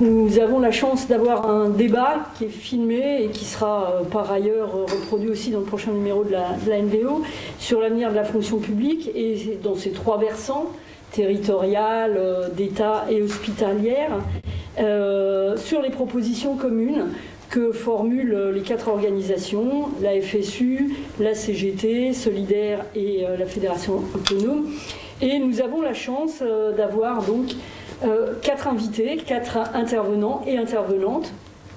Nous avons la chance d'avoir un débat qui est filmé et qui sera euh, par ailleurs euh, reproduit aussi dans le prochain numéro de la, NVO sur l'avenir de la fonction publique et dans ces trois versants, territorial, euh, d'État et hospitalière, sur les propositions communes que formulent les quatre organisations, la FSU, la CGT, Solidaire et la Fédération autonome. Et nous avons la chance d'avoir donc euh, quatre invités, quatre intervenants et intervenantes,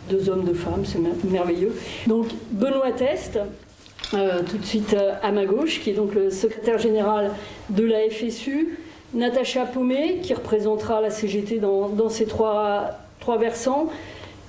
deux hommes, deux femmes, c'est merveilleux. Donc Benoît Test, euh, tout de suite euh, à ma gauche, qui est donc le secrétaire général de la FSU, Natacha Paumé, qui représentera la CGT dans, ces trois, trois versants,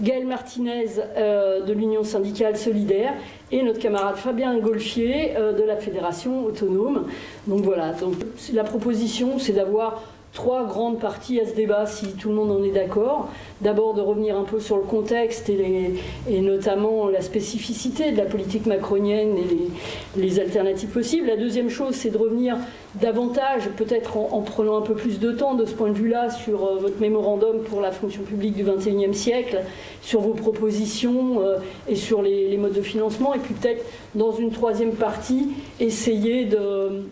Gaël Martinez de l'Union syndicale solidaire et notre camarade Fabien Golfier de la Fédération autonome. Donc voilà, donc, la proposition c'est d'avoir trois grandes parties à ce débat, si tout le monde en est d'accord. D'abord de revenir un peu sur le contexte et, notamment la spécificité de la politique macronienne et les, alternatives possibles. La deuxième chose, c'est de revenir davantage, peut-être en, prenant un peu plus de temps de ce point de vue-là, sur euh, votre mémorandum pour la fonction publique du XXIe siècle, sur vos propositions euh, et sur les, modes de financement. Et puis peut-être dans une troisième partie, essayer de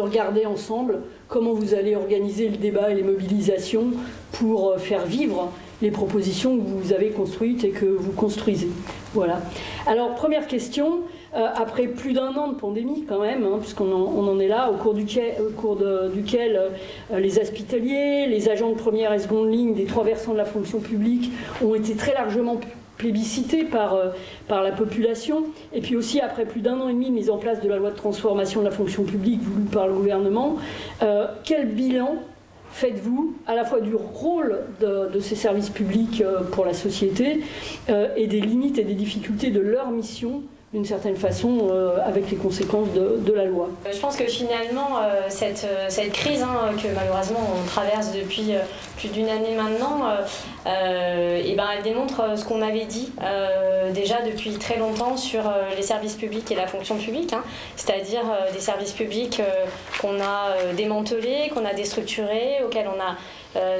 regarder ensemble comment vous allez organiser le débat et les mobilisations pour euh, faire vivre les propositions que vous avez construites et que vous construisez. Voilà. Alors, première question, euh, après plus d'un an de pandémie quand même, hein, puisqu'on en, est là, au cours duquel, euh, les hospitaliers, les agents de première et seconde ligne des trois versants de la fonction publique ont été très largement plébiscité par, euh, par la population, et puis aussi après plus d'un an et demi de mise en place de la loi de transformation de la fonction publique voulue par le gouvernement, euh, quel bilan faites-vous à la fois du rôle de, de ces services publics euh, pour la société et des limites et des difficultés de leur mission d'une certaine façon euh, avec les conséquences de, la loi. Je pense que finalement, euh, cette, euh, cette, crise hein, que malheureusement on traverse depuis plus d'une année maintenant, et ben, elle démontre ce qu'on avait dit déjà depuis très longtemps sur les services publics et la fonction publique, hein. c'est-à-dire des services publics qu'on a démantelés, qu'on a déstructurés, auxquels on a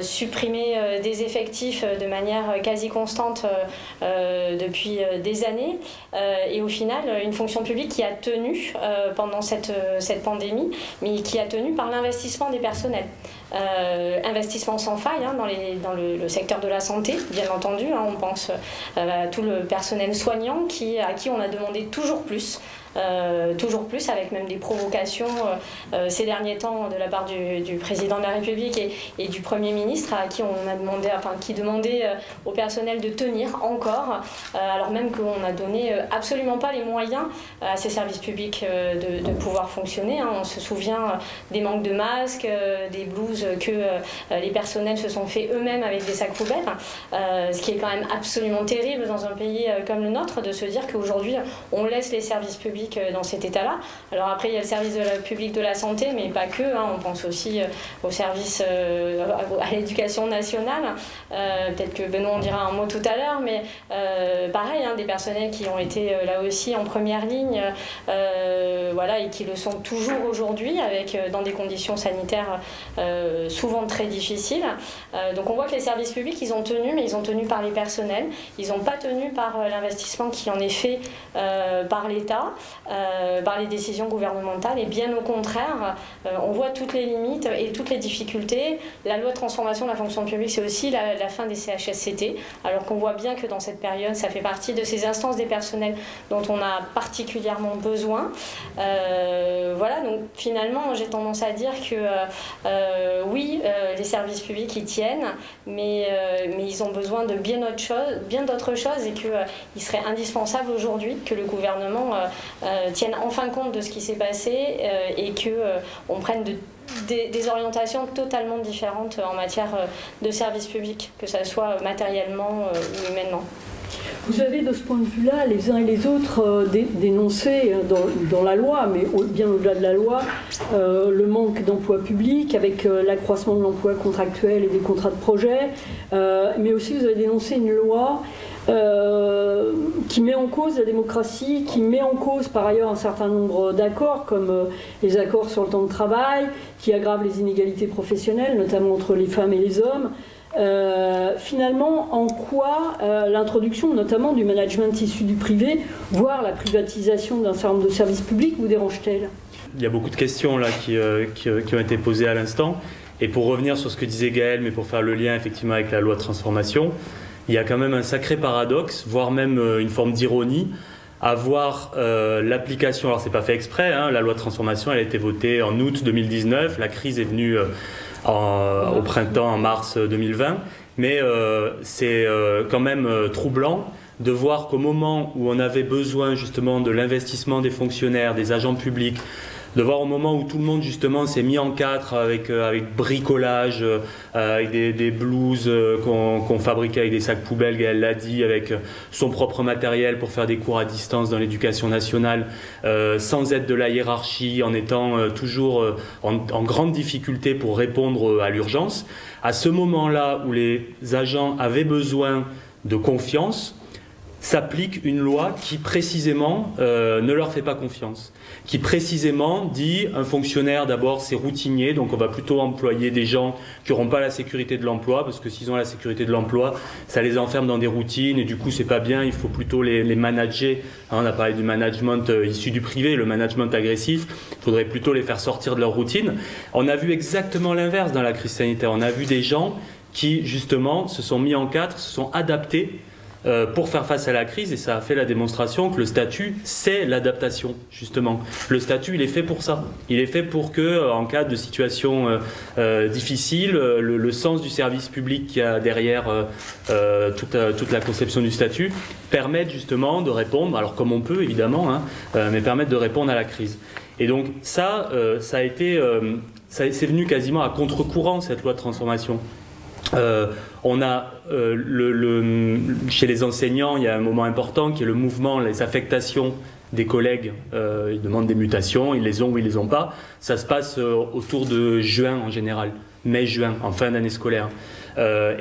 supprimer euh, des effectifs euh, de manière quasi constante depuis des années et au final une fonction publique qui a tenu pendant cette, cette pandémie mais qui a tenu par l'investissement des personnels. investissement sans faille hein, dans, les, dans le, secteur de la santé, bien entendu. Hein, on pense à tout le personnel soignant qui, à qui on a demandé toujours plus. Euh, toujours plus, avec même des provocations euh, euh, ces derniers temps de la part du, président de la République et, du Premier ministre, à qui on a demandé, enfin, qui demandait au personnel de tenir encore, alors même qu'on n'a donné absolument pas les moyens à ces services publics de, pouvoir fonctionner. Hein. On se souvient des manques de masques, des blouses que les personnels se sont fait eux-mêmes avec des sacs poubelles, ce qui est quand même absolument terrible dans un pays comme le nôtre de se dire qu'aujourd'hui on laisse les services publics euh, dans cet état-là. Alors après, il y a le service public de la santé, mais pas que. Hein. on pense aussi euh, au service euh, à l'éducation nationale. Peut-être que Benoît en dira un mot tout à l'heure, mais pareil, hein, des personnels qui ont été là aussi en première ligne, voilà, et qui le sont toujours aujourd'hui, avec dans des conditions sanitaires souvent très difficiles. donc on voit que les services publics, ils ont tenu, mais ils ont tenu par les personnels. Ils n'ont pas tenu par l'investissement qui en est fait par l'État. Euh, par les décisions gouvernementales et bien au contraire, euh, on voit toutes les limites et toutes les difficultés. La loi de transformation de la fonction publique, c'est aussi la, fin des CHSCT, alors qu'on voit bien que dans cette période, ça fait partie de ces instances des personnels dont on a particulièrement besoin. Euh, voilà, donc finalement, j'ai tendance à dire que oui, les services publics, ils tiennent, mais, mais ils ont besoin de bien d'autres choses, choses et qu'il serait indispensable aujourd'hui que le gouvernement tiennent enfin compte de ce qui s'est passé euh, et qu'on euh, prenne des, orientations totalement différentes en matière de services publics, que ce soit matériellement ou humainement. Vous avez de ce point de vue-là, les uns et les autres, dénoncé dans, la loi, mais bien au-delà de la loi, le manque d'emploi public avec l'accroissement de l'emploi contractuel et des contrats de projet, mais aussi vous avez dénoncé une loi euh, qui met en cause la démocratie, qui met en cause par ailleurs un certain nombre d'accords, comme euh, les accords sur le temps de travail, qui aggravent les inégalités professionnelles, notamment entre les femmes et les hommes. Euh, finalement, en quoi l'introduction notamment du management issu du privé, voire la privatisation d'un certain nombre de services publics, vous dérange-t-elle? Il y a beaucoup de questions là qui, qui, qui ont été posées à l'instant. Et pour revenir sur ce que disait Gaël, mais pour faire le lien effectivement avec la loi de transformation, il y a quand même un sacré paradoxe, voire même euh, une forme d'ironie, à voir euh, l'application. Alors, c'est pas fait exprès, hein, la loi de transformation, elle a été votée en août 2019, la crise est venue euh, au printemps, en mars 2020, mais c'est quand même troublant de voir qu'au moment où on avait besoin justement de l'investissement des fonctionnaires, des agents publics, de voir au moment où tout le monde justement s'est mis en quatre avec, euh, avec bricolage, euh, avec des, des blouses euh, qu'on fabriquait avec des sacs poubelles, elle l'a dit, avec son propre matériel pour faire des cours à distance dans l'éducation nationale, sans aide de la hiérarchie, en étant toujours en, en, grande difficulté pour répondre à l'urgence. À ce moment-là où les agents avaient besoin de confiance, s'applique une loi qui précisément ne leur fait pas confiance qui précisément dit un fonctionnaire d'abord c'est routinier, donc on va plutôt employer des gens qui n'auront pas la sécurité de l'emploi, parce que s'ils ont la sécurité de l'emploi, ça les enferme dans des routines et du coup c'est pas bien, il faut plutôt les, manager. Hein, on a parlé du management euh, issu du privé, le management agressif, il faudrait plutôt les faire sortir de leur routine. On a vu exactement l'inverse dans la crise sanitaire, on a vu des gens qui justement se sont mis en quatre, se sont adaptés euh, pour faire face à la crise, et ça a fait la démonstration que le statut, c'est l'adaptation, justement. Le statut, il est fait pour ça. Il est fait pour que, euh, en cas de situation euh, difficile, le, sens du service public qui a derrière toute, toute, la conception du statut permette justement de répondre, alors comme on peut évidemment, hein, mais permettre de répondre à la crise. Et donc ça, ça a été, c'est venu quasiment à contre-courant cette loi de transformation. Euh, on a euh, le, chez les enseignants, il y a un moment important qui est le mouvement, les affectations des collègues. Euh, ils demandent des mutations, ils les ont ou ils les ont pas. Ça se passe autour de juin en général, mai-juin, en fin d'année scolaire.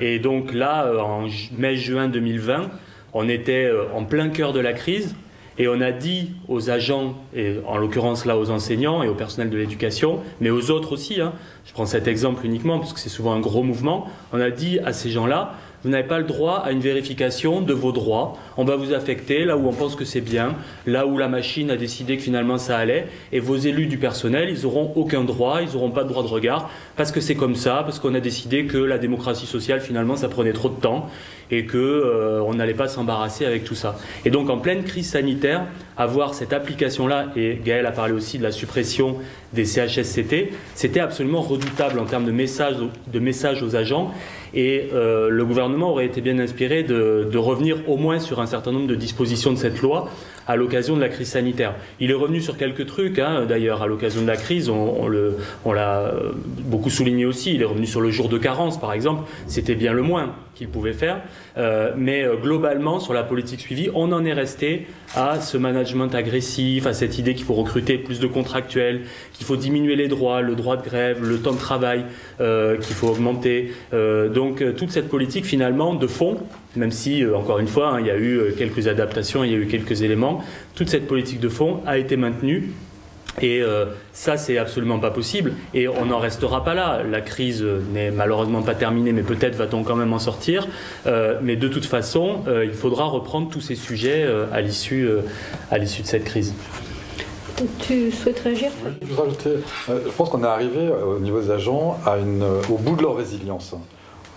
et donc là, en mai-juin 2020, on était en plein cœur de la crise. Et on a dit aux agents, et en l'occurrence là aux enseignants et au personnel de l'éducation, mais aux autres aussi, hein, je prends cet exemple uniquement parce que c'est souvent un gros mouvement, on a dit à ces gens-là, vous n'avez pas le droit à une vérification de vos droits. On va vous affecter là où on pense que c'est bien, là où la machine a décidé que finalement ça allait, et vos élus du personnel, ils n'auront aucun droit, ils n'auront pas de droit de regard, parce que c'est comme ça, parce qu'on a décidé que la démocratie sociale, finalement, ça prenait trop de temps, et qu'on euh, n'allait pas s'embarrasser avec tout ça. Et donc en pleine crise sanitaire, avoir cette application-là, et Gaël a parlé aussi de la suppression des CHSCT, c'était absolument redoutable en termes de messages aux agents. Et euh, le gouvernement aurait été bien inspiré de, revenir au moins sur un certain nombre de dispositions de cette loi à l'occasion de la crise sanitaire. Il est revenu sur quelques trucs, hein, d'ailleurs, à l'occasion de la crise, on, l'a euh, beaucoup souligné aussi, il est revenu sur le jour de carence, par exemple, c'était bien le moins qu'il pouvait faire, euh, mais euh, globalement, sur la politique suivie, on en est resté à ce management agressif, à cette idée qu'il faut recruter plus de contractuels, qu'il faut diminuer les droits, le droit de grève, le temps de travail, qu'il faut augmenter. donc toute cette politique, finalement, de fond, même si, encore une fois, hein, il y a eu quelques adaptations, il y a eu quelques éléments, toute cette politique de fond a été maintenue. Et euh, ça, c'est absolument pas possible. Et on n'en restera pas là. La crise n'est malheureusement pas terminée, mais peut-être va-t-on quand même en sortir. Euh, mais de toute façon, euh, il faudra reprendre tous ces sujets à l'issue à l'issue de cette crise. Tu souhaites réagir Je, pense qu'on est arrivé au niveau des agents à une, au bout de leur résilience.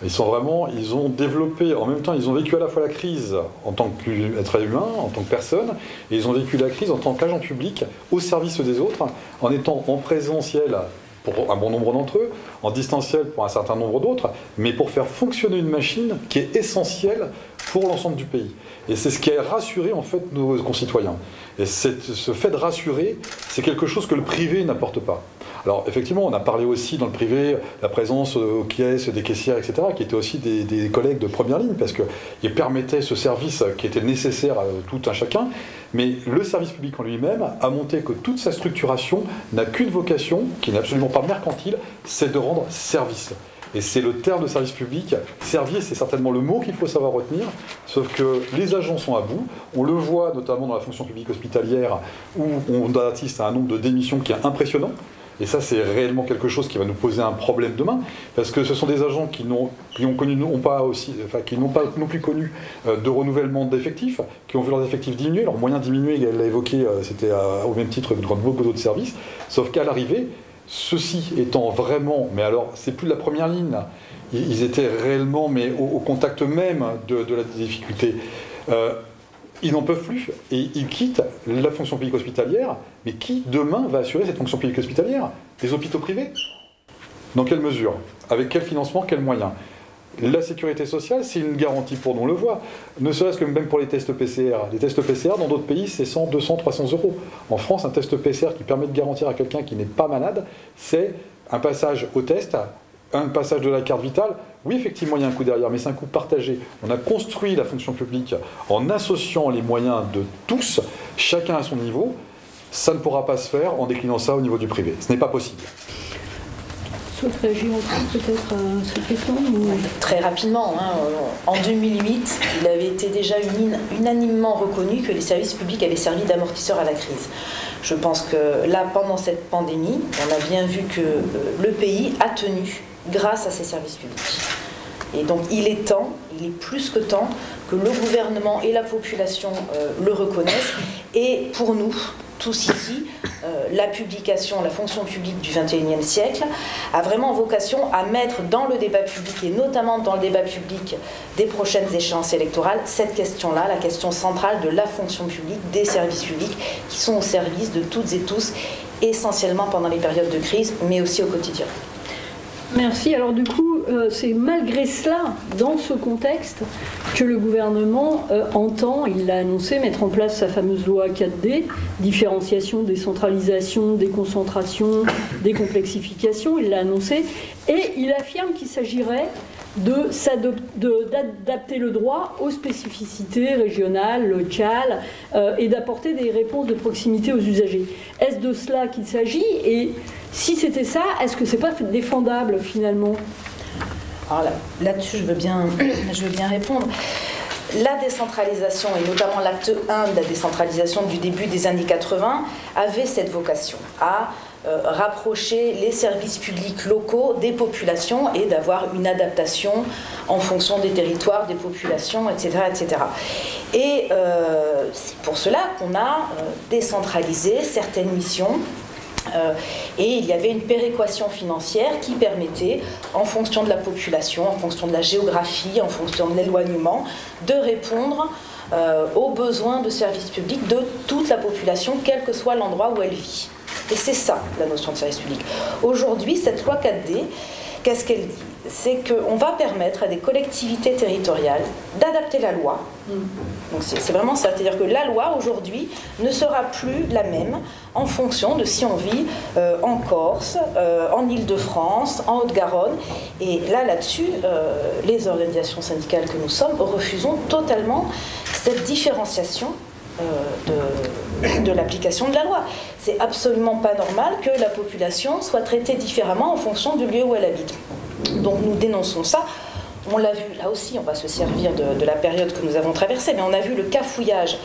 Ils sont vraiment, ils ont développé, en même temps, ils ont vécu à la fois la crise en tant qu'être humain, en tant que personne, et ils ont vécu la crise en tant qu'agent public au service des autres, en étant en présentiel pour un bon nombre d'entre eux, en distanciel pour un certain nombre d'autres, mais pour faire fonctionner une machine qui est essentielle pour l'ensemble du pays. Et c'est ce qui a rassuré en fait nos concitoyens. Et ce fait de rassurer, c'est quelque chose que le privé n'apporte pas. Alors effectivement, on a parlé aussi dans le privé la présence aux caisses, des caissières, etc., qui étaient aussi des, collègues de première ligne, parce qu'ils permettaient ce service qui était nécessaire à tout un chacun. Mais le service public en lui-même a montré que toute sa structuration n'a qu'une vocation, qui n'est absolument pas mercantile, c'est de rendre service. Et c'est le terme de service public. Servier, c'est certainement le mot qu'il faut savoir retenir, sauf que les agents sont à bout. On le voit notamment dans la fonction publique hospitalière, où on assiste à un nombre de démissions qui est impressionnant. Et ça, c'est réellement quelque chose qui va nous poser un problème demain, parce que ce sont des agents qui n'ont pas non plus connu euh, de renouvellement d'effectifs, qui ont vu leurs effectifs diminuer, leurs moyens diminuer. Elle l'a évoqué, euh, c'était au même titre que beaucoup d'autres services. Sauf qu'à l'arrivée, ceci étant vraiment, mais alors, c'est plus la première ligne. Ils étaient réellement, mais au, contact même de, la difficulté. Euh, ils n'en peuvent plus et ils quittent la fonction publique hospitalière. Mais qui demain va assurer cette fonction publique hospitalière? Les hôpitaux privés? Dans quelle mesure? Avec quel financement? Quels moyens? La sécurité sociale, c'est une garantie pour nous, on le voit. Ne serait-ce que même pour les tests PCR. Les tests PCR, dans d'autres pays, c'est 100, 200, 300 euros. En France, un test PCR qui permet de garantir à quelqu'un qui n'est pas malade, c'est un passage au test un passage de la carte vitale, oui, effectivement, il y a un coût derrière, mais c'est un coût partagé. On a construit la fonction publique en associant les moyens de tous, chacun à son niveau. Ça ne pourra pas se faire en déclinant ça au niveau du privé. Ce n'est pas possible. réagir peut-être à cette question Très rapidement. Hein. En 2008, il avait été déjà unanimement reconnu que les services publics avaient servi d'amortisseur à la crise. Je pense que là, pendant cette pandémie, on a bien vu que euh, le pays a tenu grâce à ces services publics. Et donc il est temps, il est plus que temps que le gouvernement et la population euh, le reconnaissent. Et pour nous, tous ici, euh, la publication, la fonction publique du XXIe siècle a vraiment vocation à mettre dans le débat public, et notamment dans le débat public des prochaines échéances électorales, cette question-là, la question centrale de la fonction publique, des services publics, qui sont au service de toutes et tous, essentiellement pendant les périodes de crise, mais aussi au quotidien. Merci. Alors du coup, euh, c'est malgré cela, dans ce contexte, que le gouvernement euh, entend, il l'a annoncé, mettre en place sa fameuse loi 4D, différenciation, décentralisation, déconcentration, décomplexification, il l'a annoncé, et il affirme qu'il s'agirait d'adapter le droit aux spécificités régionales, locales, euh, et d'apporter des réponses de proximité aux usagers. Est-ce de cela qu'il s'agit? Et si c'était ça, est-ce que c'est pas défendable finalement? Alors là-dessus, je, veux bien, je veux bien répondre. La décentralisation, et notamment l'acte 1 de la décentralisation du début des années 80, avait cette vocation à rapprocher les services publics locaux des populations et d'avoir une adaptation en fonction des territoires, des populations, etc. etc. Et euh, c'est pour cela qu'on a euh, décentralisé certaines missions et il y avait une péréquation financière qui permettait, en fonction de la population, en fonction de la géographie, en fonction de l'éloignement, de répondre aux besoins de services publics de toute la population, quel que soit l'endroit où elle vit. Et c'est ça, la notion de service public. Aujourd'hui, cette loi 4D, qu'est-ce qu'elle dit? C'est qu'on va permettre à des collectivités territoriales d'adapter la loi. Mm. Donc c'est vraiment ça, c'est-à-dire que la loi aujourd'hui ne sera plus la même en fonction de si on vit euh, en Corse, euh, en Île-de-France, en Haute-Garonne. Et là, là-dessus, euh, les organisations syndicales que nous sommes refusons totalement cette différenciation de, de l'application de la loi. C'est absolument pas normal que la population soit traitée différemment en fonction du lieu où elle habite. Donc nous dénonçons ça. On l'a vu, là aussi, on va se servir de, la période que nous avons traversée, mais on a vu le cafouillage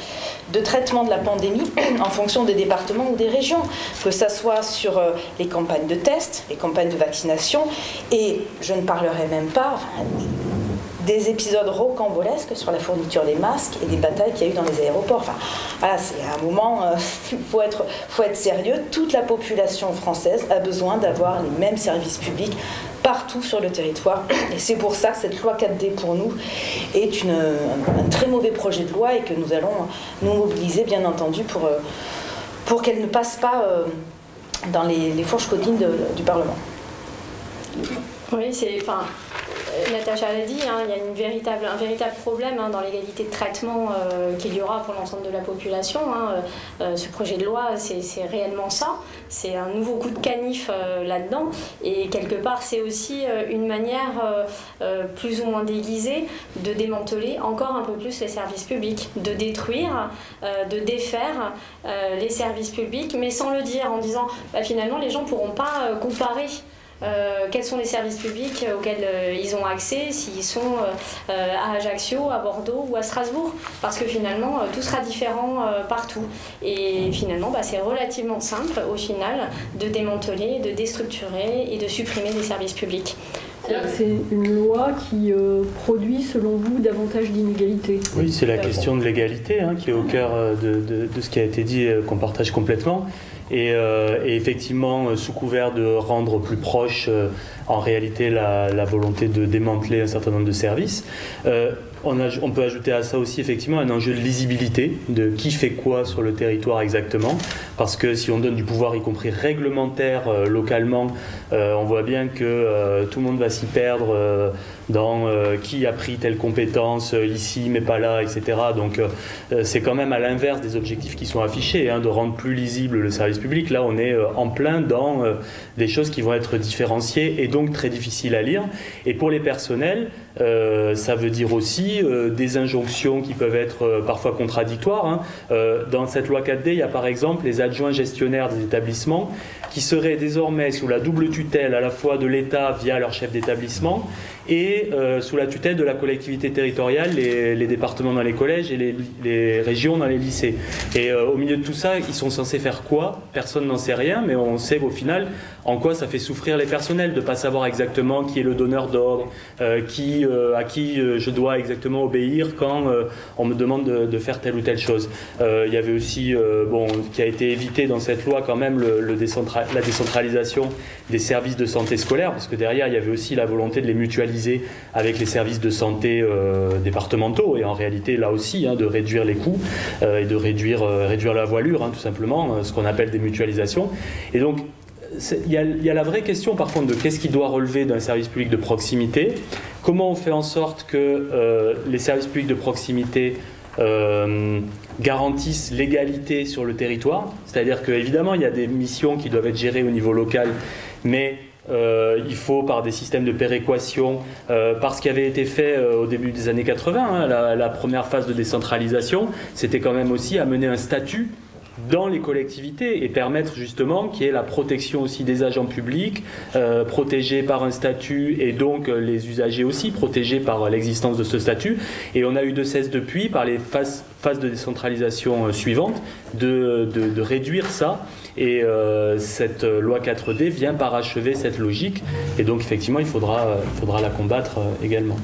de traitement de la pandémie en fonction des départements ou des régions, que ce soit sur euh, les campagnes de tests, les campagnes de vaccination, et je ne parlerai même pas, des épisodes rocambolesques sur la fourniture des masques et des batailles qu'il y a eu dans les aéroports. Enfin, voilà, c'est un moment, il euh, faut, être, faut être sérieux. Toute la population française a besoin d'avoir les mêmes services publics partout sur le territoire. Et c'est pour ça que cette loi 4D pour nous est un, très mauvais projet de loi et que nous allons nous mobiliser, bien entendu, pour, euh, pour qu'elle ne passe pas euh, dans les, fourches codines du Parlement. Oui, c'est. Enfin, Natacha l'a dit, hein, il y a un véritable problème hein, dans l'égalité de traitement euh, qu'il y aura pour l'ensemble de la population. Hein. Euh, euh, ce projet de loi, c'est réellement ça. C'est un nouveau coup de canif là-dedans. Et quelque part, c'est aussi une manière plus ou moins déguisée de démanteler encore un peu plus les services publics, de détruire, de défaire les services publics, mais sans le dire, en disant bah, finalement les gens ne pourront pas comparer quels sont les services publics auxquels ils ont accès, s'ils sont à Ajaccio, à Bordeaux ou à Strasbourg, parce que finalement tout sera différent partout. Et finalement, bah, c'est relativement simple au final de démanteler, de déstructurer et de supprimer des services publics. C'est une loi qui euh, produit, selon vous, davantage d'inégalités. Oui, c'est la question de l'égalité hein, qui est au cœur euh, de, de, ce qui a été dit, euh, qu'on partage complètement. Et, et, effectivement, sous couvert de rendre plus proche, en réalité, la, volonté de démanteler un certain nombre de services, on, peut ajouter à ça aussi effectivement un enjeu de lisibilité, de qui fait quoi sur le territoire exactement, parce que si on donne du pouvoir, y compris réglementaire, euh, localement, euh, on voit bien que euh, tout le monde va s'y perdre dans qui a pris telle compétence ici mais pas là, etc. Donc c'est quand même à l'inverse des objectifs qui sont affichés, hein, de rendre plus lisible le service public. Là, on est en plein dans des choses qui vont être différenciées et donc très difficiles à lire. Et pour les personnels, ça veut dire aussi des injonctions qui peuvent être parfois contradictoires. Hein. dans cette loi 4D, il y a par exemple les adjoints gestionnaires des établissements qui seraient désormais sous la double tutelle à la fois de l'État via leur chef d'établissement et sous la tutelle de la collectivité territoriale, les, départements dans les collèges et les, régions dans les lycées. Et au milieu de tout ça, ils sont censés faire quoi? Personne n'en sait rien, mais on sait au final en quoi ça fait souffrir les personnels de ne pas savoir exactement qui est le donneur d'ordre, qui euh, à qui euh, je dois exactement obéir quand euh, on me demande de, faire telle ou telle chose. il y avait aussi, bon, qui a été évité dans cette loi quand même, le, la décentralisation des services de santé scolaire, parce que derrière, il y avait aussi la volonté de les mutualiser avec les services de santé départementaux, et en réalité, là aussi, hein, de réduire les coûts et de réduire, réduire la voilure, hein, tout simplement, ce qu'on appelle des mutualisations. Et donc, il y, a, la vraie question par contre de qu'est-ce qui doit relever d'un service public de proximité, comment on fait en sorte que euh, les services publics de proximité euh, garantissent l'égalité sur le territoire, c'est-à-dire qu'évidemment il y a des missions qui doivent être gérées au niveau local, mais euh, il faut par des systèmes de péréquation, par ce qui avait été fait au début des années 80, hein, la, la, première phase de décentralisation, c'était quand même aussi amener un statut dans les collectivités et permettre justement qu'il y ait la protection aussi des agents publics, euh, protégés par un statut et donc euh, les usagers aussi protégés par l'existence de ce statut. Et on a eu de cesse depuis, par les phases, phases de décentralisation euh, suivantes, de, de, réduire ça. Et cette loi 4D vient parachever cette logique. Et donc effectivement, il faudra, faudra la combattre également.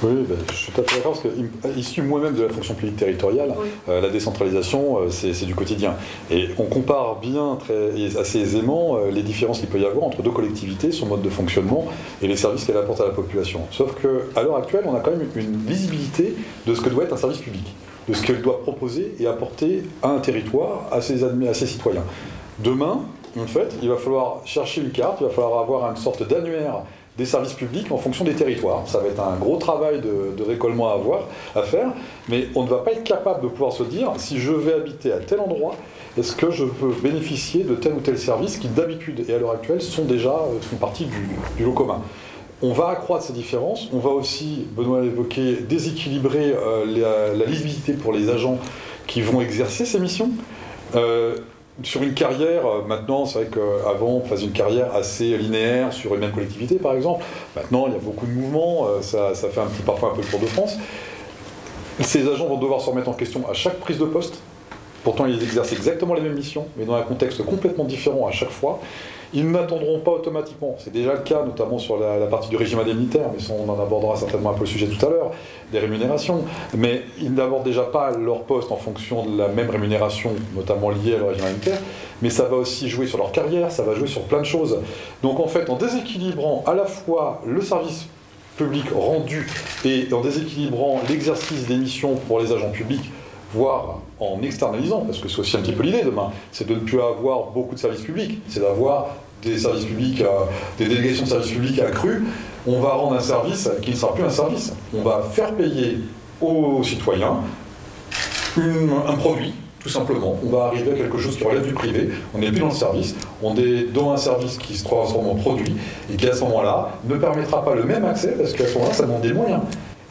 Oui, ben, je suis tout à fait d'accord, parce que issu moi-même de la fonction publique territoriale, euh, la décentralisation, euh, c'est du quotidien. Et on compare bien, très, assez aisément, euh, les différences qu'il peut y avoir entre deux collectivités, son mode de fonctionnement et les services qu'elle apporte à la population. Sauf qu'à l'heure actuelle, on a quand même une visibilité de ce que doit être un service public, de ce qu'elle doit proposer et apporter à un territoire, à ses, à ses citoyens. Demain, en fait, il va falloir chercher une carte, il va falloir avoir une sorte d'annuaire des services publics en fonction des territoires. Ça va être un gros travail de, récollement à, avoir, à faire, mais on ne va pas être capable de pouvoir se dire si je vais habiter à tel endroit, est-ce que je peux bénéficier de tel ou tel service qui d'habitude et à l'heure actuelle sont déjà euh, font partie du, lot commun. On va accroître ces différences, on va aussi, Benoît l'a évoqué, déséquilibrer euh, la, lisibilité pour les agents qui vont exercer ces missions. Euh, sur une carrière, euh, maintenant, c'est vrai qu'avant, on faisait une carrière assez linéaire sur une même collectivité, par exemple. Maintenant, il y a beaucoup de mouvements, euh, ça, fait un petit, parfois un peu le tour de France. Ces agents vont devoir se remettre en question à chaque prise de poste. Pourtant, ils exercent exactement les mêmes missions, mais dans un contexte complètement différent à chaque fois. Ils n'attendront pas automatiquement. C'est déjà le cas, notamment sur la, partie du régime indemnitaire, mais on en abordera certainement un peu le sujet tout à l'heure, des rémunérations. Mais ils n'abordent déjà pas leur poste en fonction de la même rémunération, notamment liée à leur régime indemnitaire, mais ça va aussi jouer sur leur carrière, ça va jouer sur plein de choses. Donc en fait, en déséquilibrant à la fois le service public rendu et en déséquilibrant l'exercice des missions pour les agents publics, voire en externalisant, parce que c'est aussi un petit peu l'idée demain, c'est de ne plus avoir beaucoup de services publics, c'est d'avoir des services publics, euh, des délégations de services publics accrues, on va rendre un service qui ne sera plus un service. On va faire payer aux citoyens un produit, tout simplement. On va arriver à quelque chose qui relève du privé, on n'est plus dans le service, on est dans un service qui se transforme en produit et qui à ce moment-là ne permettra pas le même accès parce qu'à ce moment-là, ça demande des moyens.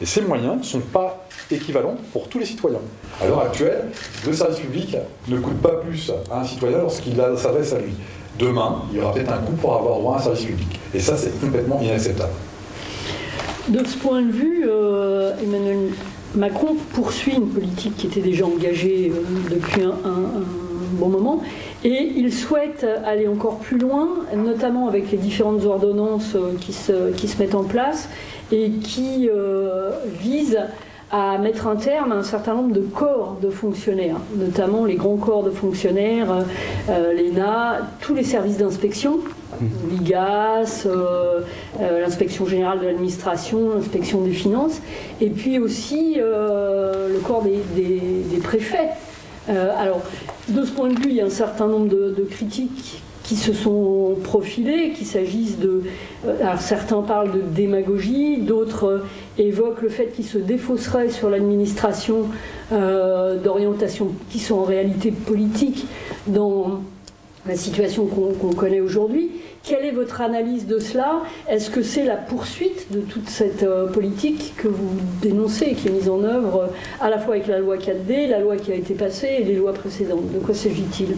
Et ces moyens ne sont pas équivalent pour tous les citoyens. À l'heure actuelle, le service public ne coûte pas plus à un citoyen lorsqu'il s'adresse à lui. Demain, il y aura peut-être un coût pour avoir droit à un service public. Et ça, c'est complètement inacceptable. De ce point de vue, euh, Emmanuel Macron poursuit une politique qui était déjà engagée euh, depuis un, bon moment et il souhaite aller encore plus loin, notamment avec les différentes ordonnances euh, qui se, qui se mettent en place et qui visent à mettre un terme à un certain nombre de corps de fonctionnaires, notamment les grands corps de fonctionnaires, l'ENA, tous les services d'inspection, l'IGAS, euh, euh, l'inspection générale de l'administration, l'inspection des finances, et puis aussi euh, le corps des, préfets. alors, de ce point de vue, il y a un certain nombre de, critiques qui se sont profilées, qu'il s'agisse de... alors certains parlent de démagogie, d'autres évoquent le fait qu'ils se défausseraient sur l'administration d'orientation qui sont en réalité politiques dans la situation qu'on connaît aujourd'hui. Quelle est votre analyse de cela? Est-ce que c'est la poursuite de toute cette euh, politique que vous dénoncez et qui est mise en œuvre euh, à la fois avec la loi 4D, la loi qui a été passée et les lois précédentes? De quoi s'agit-il?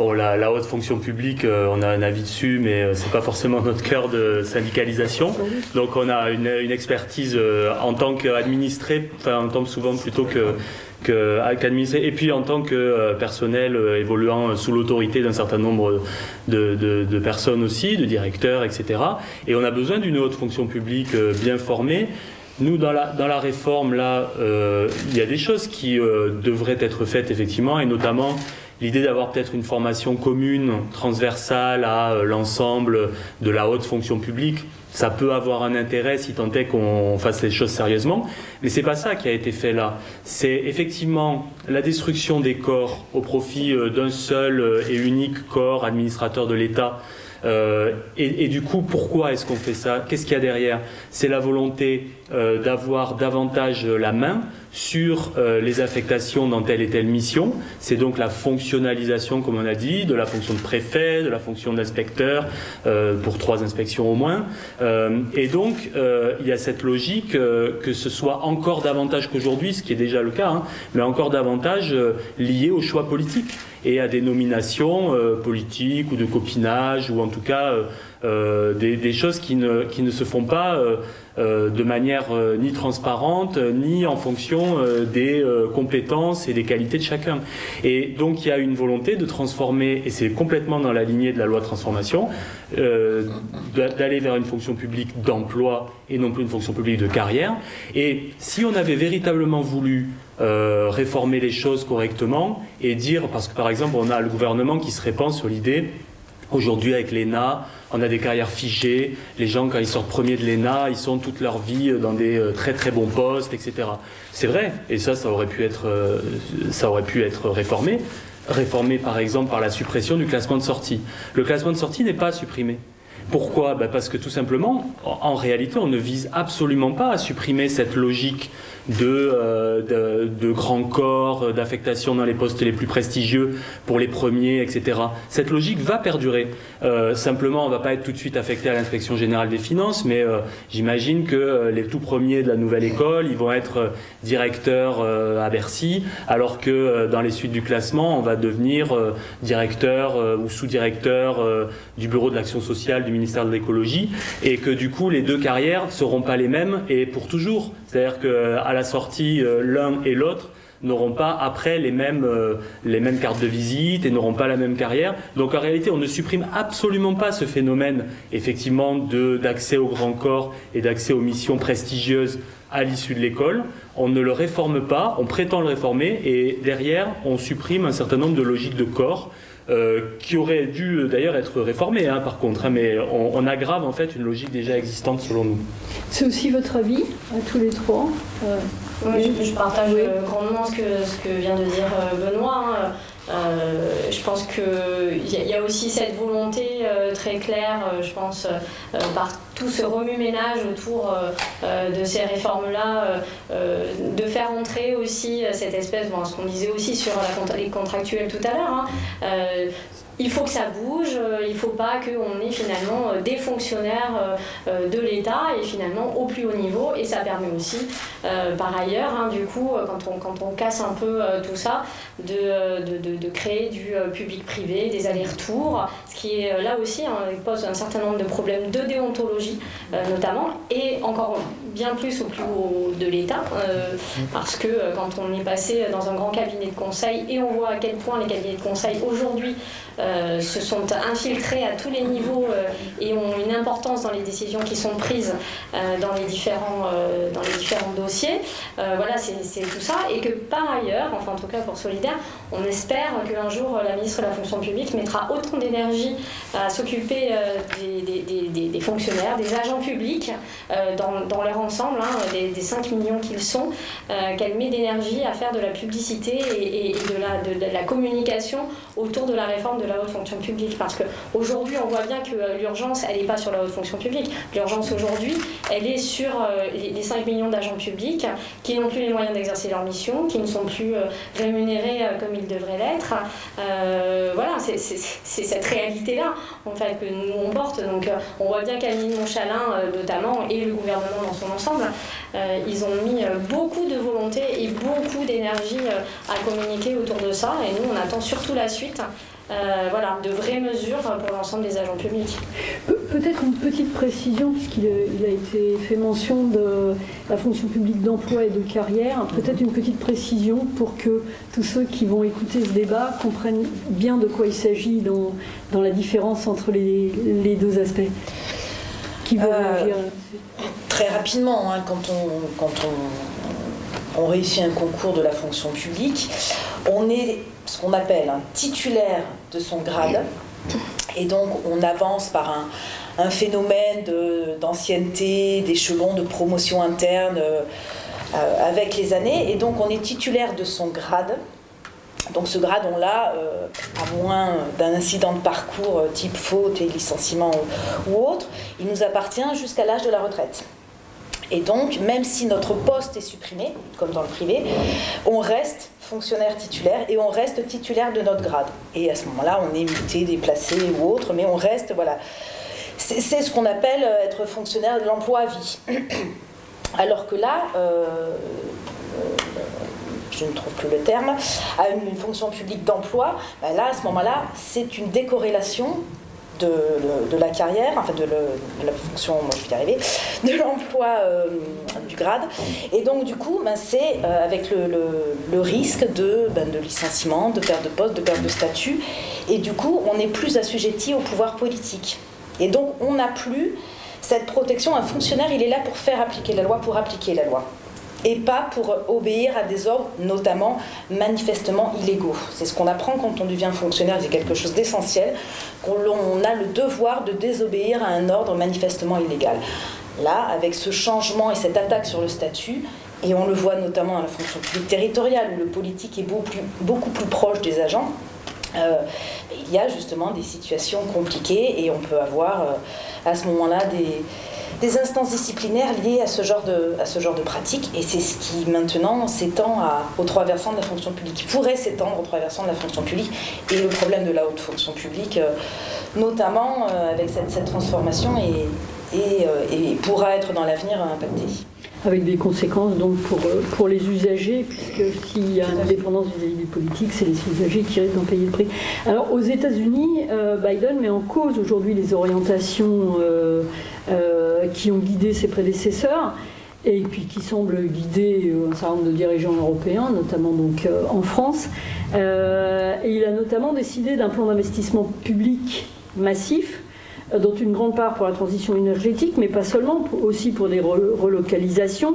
Bon, la, haute fonction publique, euh, on a un avis dessus, mais c'est pas forcément notre cœur de syndicalisation. Donc on a une, expertise en tant qu'administré, enfin en tant que souvent plutôt que qu'administrer, et puis en tant que euh, personnel euh, évoluant sous l'autorité d'un certain nombre de, personnes aussi, de directeurs, etc. Et on a besoin d'une haute fonction publique euh, bien formée. Nous, dans la, dans la réforme, là, il y a des choses qui devraient être faites, effectivement, et notamment l'idée d'avoir peut-être une formation commune, transversale à l'ensemble de la haute fonction publique ça peut avoir un intérêt si tant est qu'on fasse les choses sérieusement, mais c'est pas ça qui a été fait là. C'est effectivement la destruction des corps au profit euh, d'un seul euh, et unique corps administrateur de l'État euh, et, du coup, pourquoi est-ce qu'on fait ça? Qu'est-ce qu'il y a derrière? C'est la volonté euh, d'avoir davantage la main sur euh, les affectations dans telle et telle mission. C'est donc la fonctionnalisation, comme on a dit, de la fonction de préfet, de la fonction d'inspecteur, pour trois inspections au moins. et donc, il y a cette logique que ce soit encore davantage qu'aujourd'hui, ce qui est déjà le cas, hein, mais encore davantage lié au choix politique et à des nominations euh, politiques ou de copinage ou en tout cas euh, euh, des, choses qui ne, qui ne se font pas de manière ni transparente ni en fonction des compétences et des qualités de chacun. Et donc il y a une volonté de transformer, et c'est complètement dans la lignée de la loi de transformation, d'aller vers une fonction publique d'emploi et non plus une fonction publique de carrière. Et si on avait véritablement voulu euh, réformer les choses correctement et dire, parce que par exemple, on a le gouvernement qui se répand sur l'idée, aujourd'hui avec l'ENA, on a des carrières figées, les gens quand ils sortent premiers de l'ENA, ils sont toute leur vie dans des euh, très très bons postes, etc. C'est vrai, et ça, ça aurait pu être, euh, ça aurait pu être réformé. Réformé par exemple par la suppression du classement de sortie. Le classement de sortie n'est pas supprimé. Pourquoi? Ben, Parce que tout simplement, en réalité, on ne vise absolument pas à supprimer cette logique euh, de, de, grands corps, euh, d'affectation dans les postes les plus prestigieux pour les premiers, etc. Cette logique va perdurer. Euh, simplement, on ne va pas être tout de suite affecté à l'inspection générale des finances, mais j'imagine que les tout premiers de la nouvelle école, ils vont être directeurs à Bercy, alors que dans les suites du classement, on va devenir directeur ou sous-directeur du bureau de l'action sociale du ministère de l'écologie, et que du coup, les deux carrières ne seront pas les mêmes et pour toujours. C'est-à-dire qu'à la sortie, euh, l'un et l'autre n'auront pas après les mêmes, euh, les mêmes cartes de visite et n'auront pas la même carrière. Donc en réalité, on ne supprime absolument pas ce phénomène, effectivement, d'accès au grand corps et d'accès aux missions prestigieuses à l'issue de l'école. On ne le réforme pas, on prétend le réformer et derrière, on supprime un certain nombre de logiques de corps euh, qui aurait dû d'ailleurs être réformé hein, par contre, hein, mais on, aggrave en fait une logique déjà existante selon nous. C'est aussi votre avis à tous les trois euh, Oui, je, partage euh, grandement ce que, ce que vient de dire Benoît. Hein. Euh, je pense qu'il y, a aussi cette volonté euh, très claire, euh, je pense, par tout ce remue-ménage autour de ces réformes-là, de faire entrer aussi cette espèce, bon, ce qu'on disait aussi sur la, les contractuels tout à l'heure, hein, il faut que ça bouge, il ne faut pas qu'on ait finalement des fonctionnaires de l'État et finalement au plus haut niveau. Et ça permet aussi, par ailleurs, hein, du coup, quand on, quand on casse un peu tout ça, de, de, de, créer du public-privé, des allers-retours, ce qui est là aussi hein, pose un certain nombre de problèmes de déontologie notamment, et encore bien plus au plus haut de l'État, parce que quand on est passé dans un grand cabinet de conseil et on voit à quel point les cabinets de conseil aujourd'hui euh, se sont infiltrés à tous les niveaux euh, et ont une importance dans les décisions qui sont prises euh, dans, les différents, dans les différents dossiers. voilà, c'est tout ça. Et que par ailleurs, enfin en tout cas pour Solidaire, on espère qu'un jour la ministre de la fonction publique mettra autant d'énergie à s'occuper des, des, fonctionnaires, des agents publics dans, dans, leur ensemble, hein, des, 5 millions qu'ils sont, qu'elle met d'énergie à faire de la publicité et, de, la, de, la communication autour de la réforme de la haute fonction publique. Parce qu'aujourd'hui, on voit bien que euh, l'urgence, elle n'est pas sur la haute fonction publique. L'urgence aujourd'hui, elle est sur euh, les 5 millions d'agents publics qui n'ont plus les moyens d'exercer leur mission, qui ne sont plus euh, rémunérés comme ils devraient l'être. voilà, c'est cette réalité-là en fait, que nous on porte. Donc on voit bien qu'Aline Monchalin, notamment, et le gouvernement dans son ensemble, ils ont mis beaucoup de volonté et beaucoup d'énergie à communiquer autour de ça. Et nous, on attend surtout la suite euh, voilà, de vraies mesures pour l'ensemble des agents publics. Peut-être une petite précision, puisqu'il a été fait mention de la fonction publique d'emploi et de carrière, peut-être une petite précision pour que tous ceux qui vont écouter ce débat comprennent bien de quoi il s'agit dans, dans la différence entre les, les deux aspects. Qui veut euh, Très rapidement, hein, quand on, quand on, on réussit un concours de la fonction publique, on est ce qu'on appelle un titulaire de son grade. Et donc on avance par un, phénomène d'ancienneté, d'échelon, de promotion interne euh, avec les années. Et donc on est titulaire de son grade. Donc ce grade, on l'a, euh, à moins d'un incident de parcours euh, type faute et licenciement ou autre, il nous appartient jusqu'à l'âge de la retraite. Et donc, même si notre poste est supprimé, comme dans le privé, on reste fonctionnaire titulaire et on reste titulaire de notre grade. Et à ce moment-là, on est muté, déplacé ou autre, mais on reste, voilà. C'est ce qu'on appelle euh, être fonctionnaire de l'emploi à vie. Alors que là, euh, euh, je ne trouve plus le terme, à une, fonction publique d'emploi, ben là, à ce moment-là, c'est une décorrélation de, la carrière, enfin de, la fonction, moi je vais y arriver, de l'emploi euh, du grade. Et donc du coup, ben, c'est euh, avec le, risque de, ben, de licenciement, de perte de poste, de perte de statut. Et du coup, on n'est plus assujetti au pouvoir politique. Et donc on n'a plus cette protection. Un fonctionnaire, il est là pour faire appliquer la loi, pour appliquer la loi et pas pour obéir à des ordres, notamment manifestement illégaux. C'est ce qu'on apprend quand on devient fonctionnaire, c'est quelque chose d'essentiel, qu'on a le devoir de désobéir à un ordre manifestement illégal. Là, avec ce changement et cette attaque sur le statut, et on le voit notamment dans la fonction publique territoriale, où le politique est beaucoup plus, beaucoup plus proche des agents, euh, il y a justement des situations compliquées et on peut avoir euh, à ce moment-là des, des instances disciplinaires liées à ce genre de, à ce genre de pratique. Et c'est ce qui maintenant s'étend aux trois versants de la fonction publique, qui pourrait s'étendre aux trois versants de la fonction publique. Et le problème de la haute fonction publique, euh, notamment euh, avec cette, cette transformation, et, et, euh, et pourra être dans l'avenir impacté avec des conséquences donc pour, pour les usagers, puisque s'il y a une indépendance vis-à-vis des politiques, c'est les usagers qui risquent d'en payer le prix. Alors aux États-Unis, Biden met en cause aujourd'hui les orientations qui ont guidé ses prédécesseurs et puis qui semblent guider un certain nombre de dirigeants européens, notamment donc en France. et il a notamment décidé d'un plan d'investissement public massif dont une grande part pour la transition énergétique, mais pas seulement, aussi pour des relocalisations.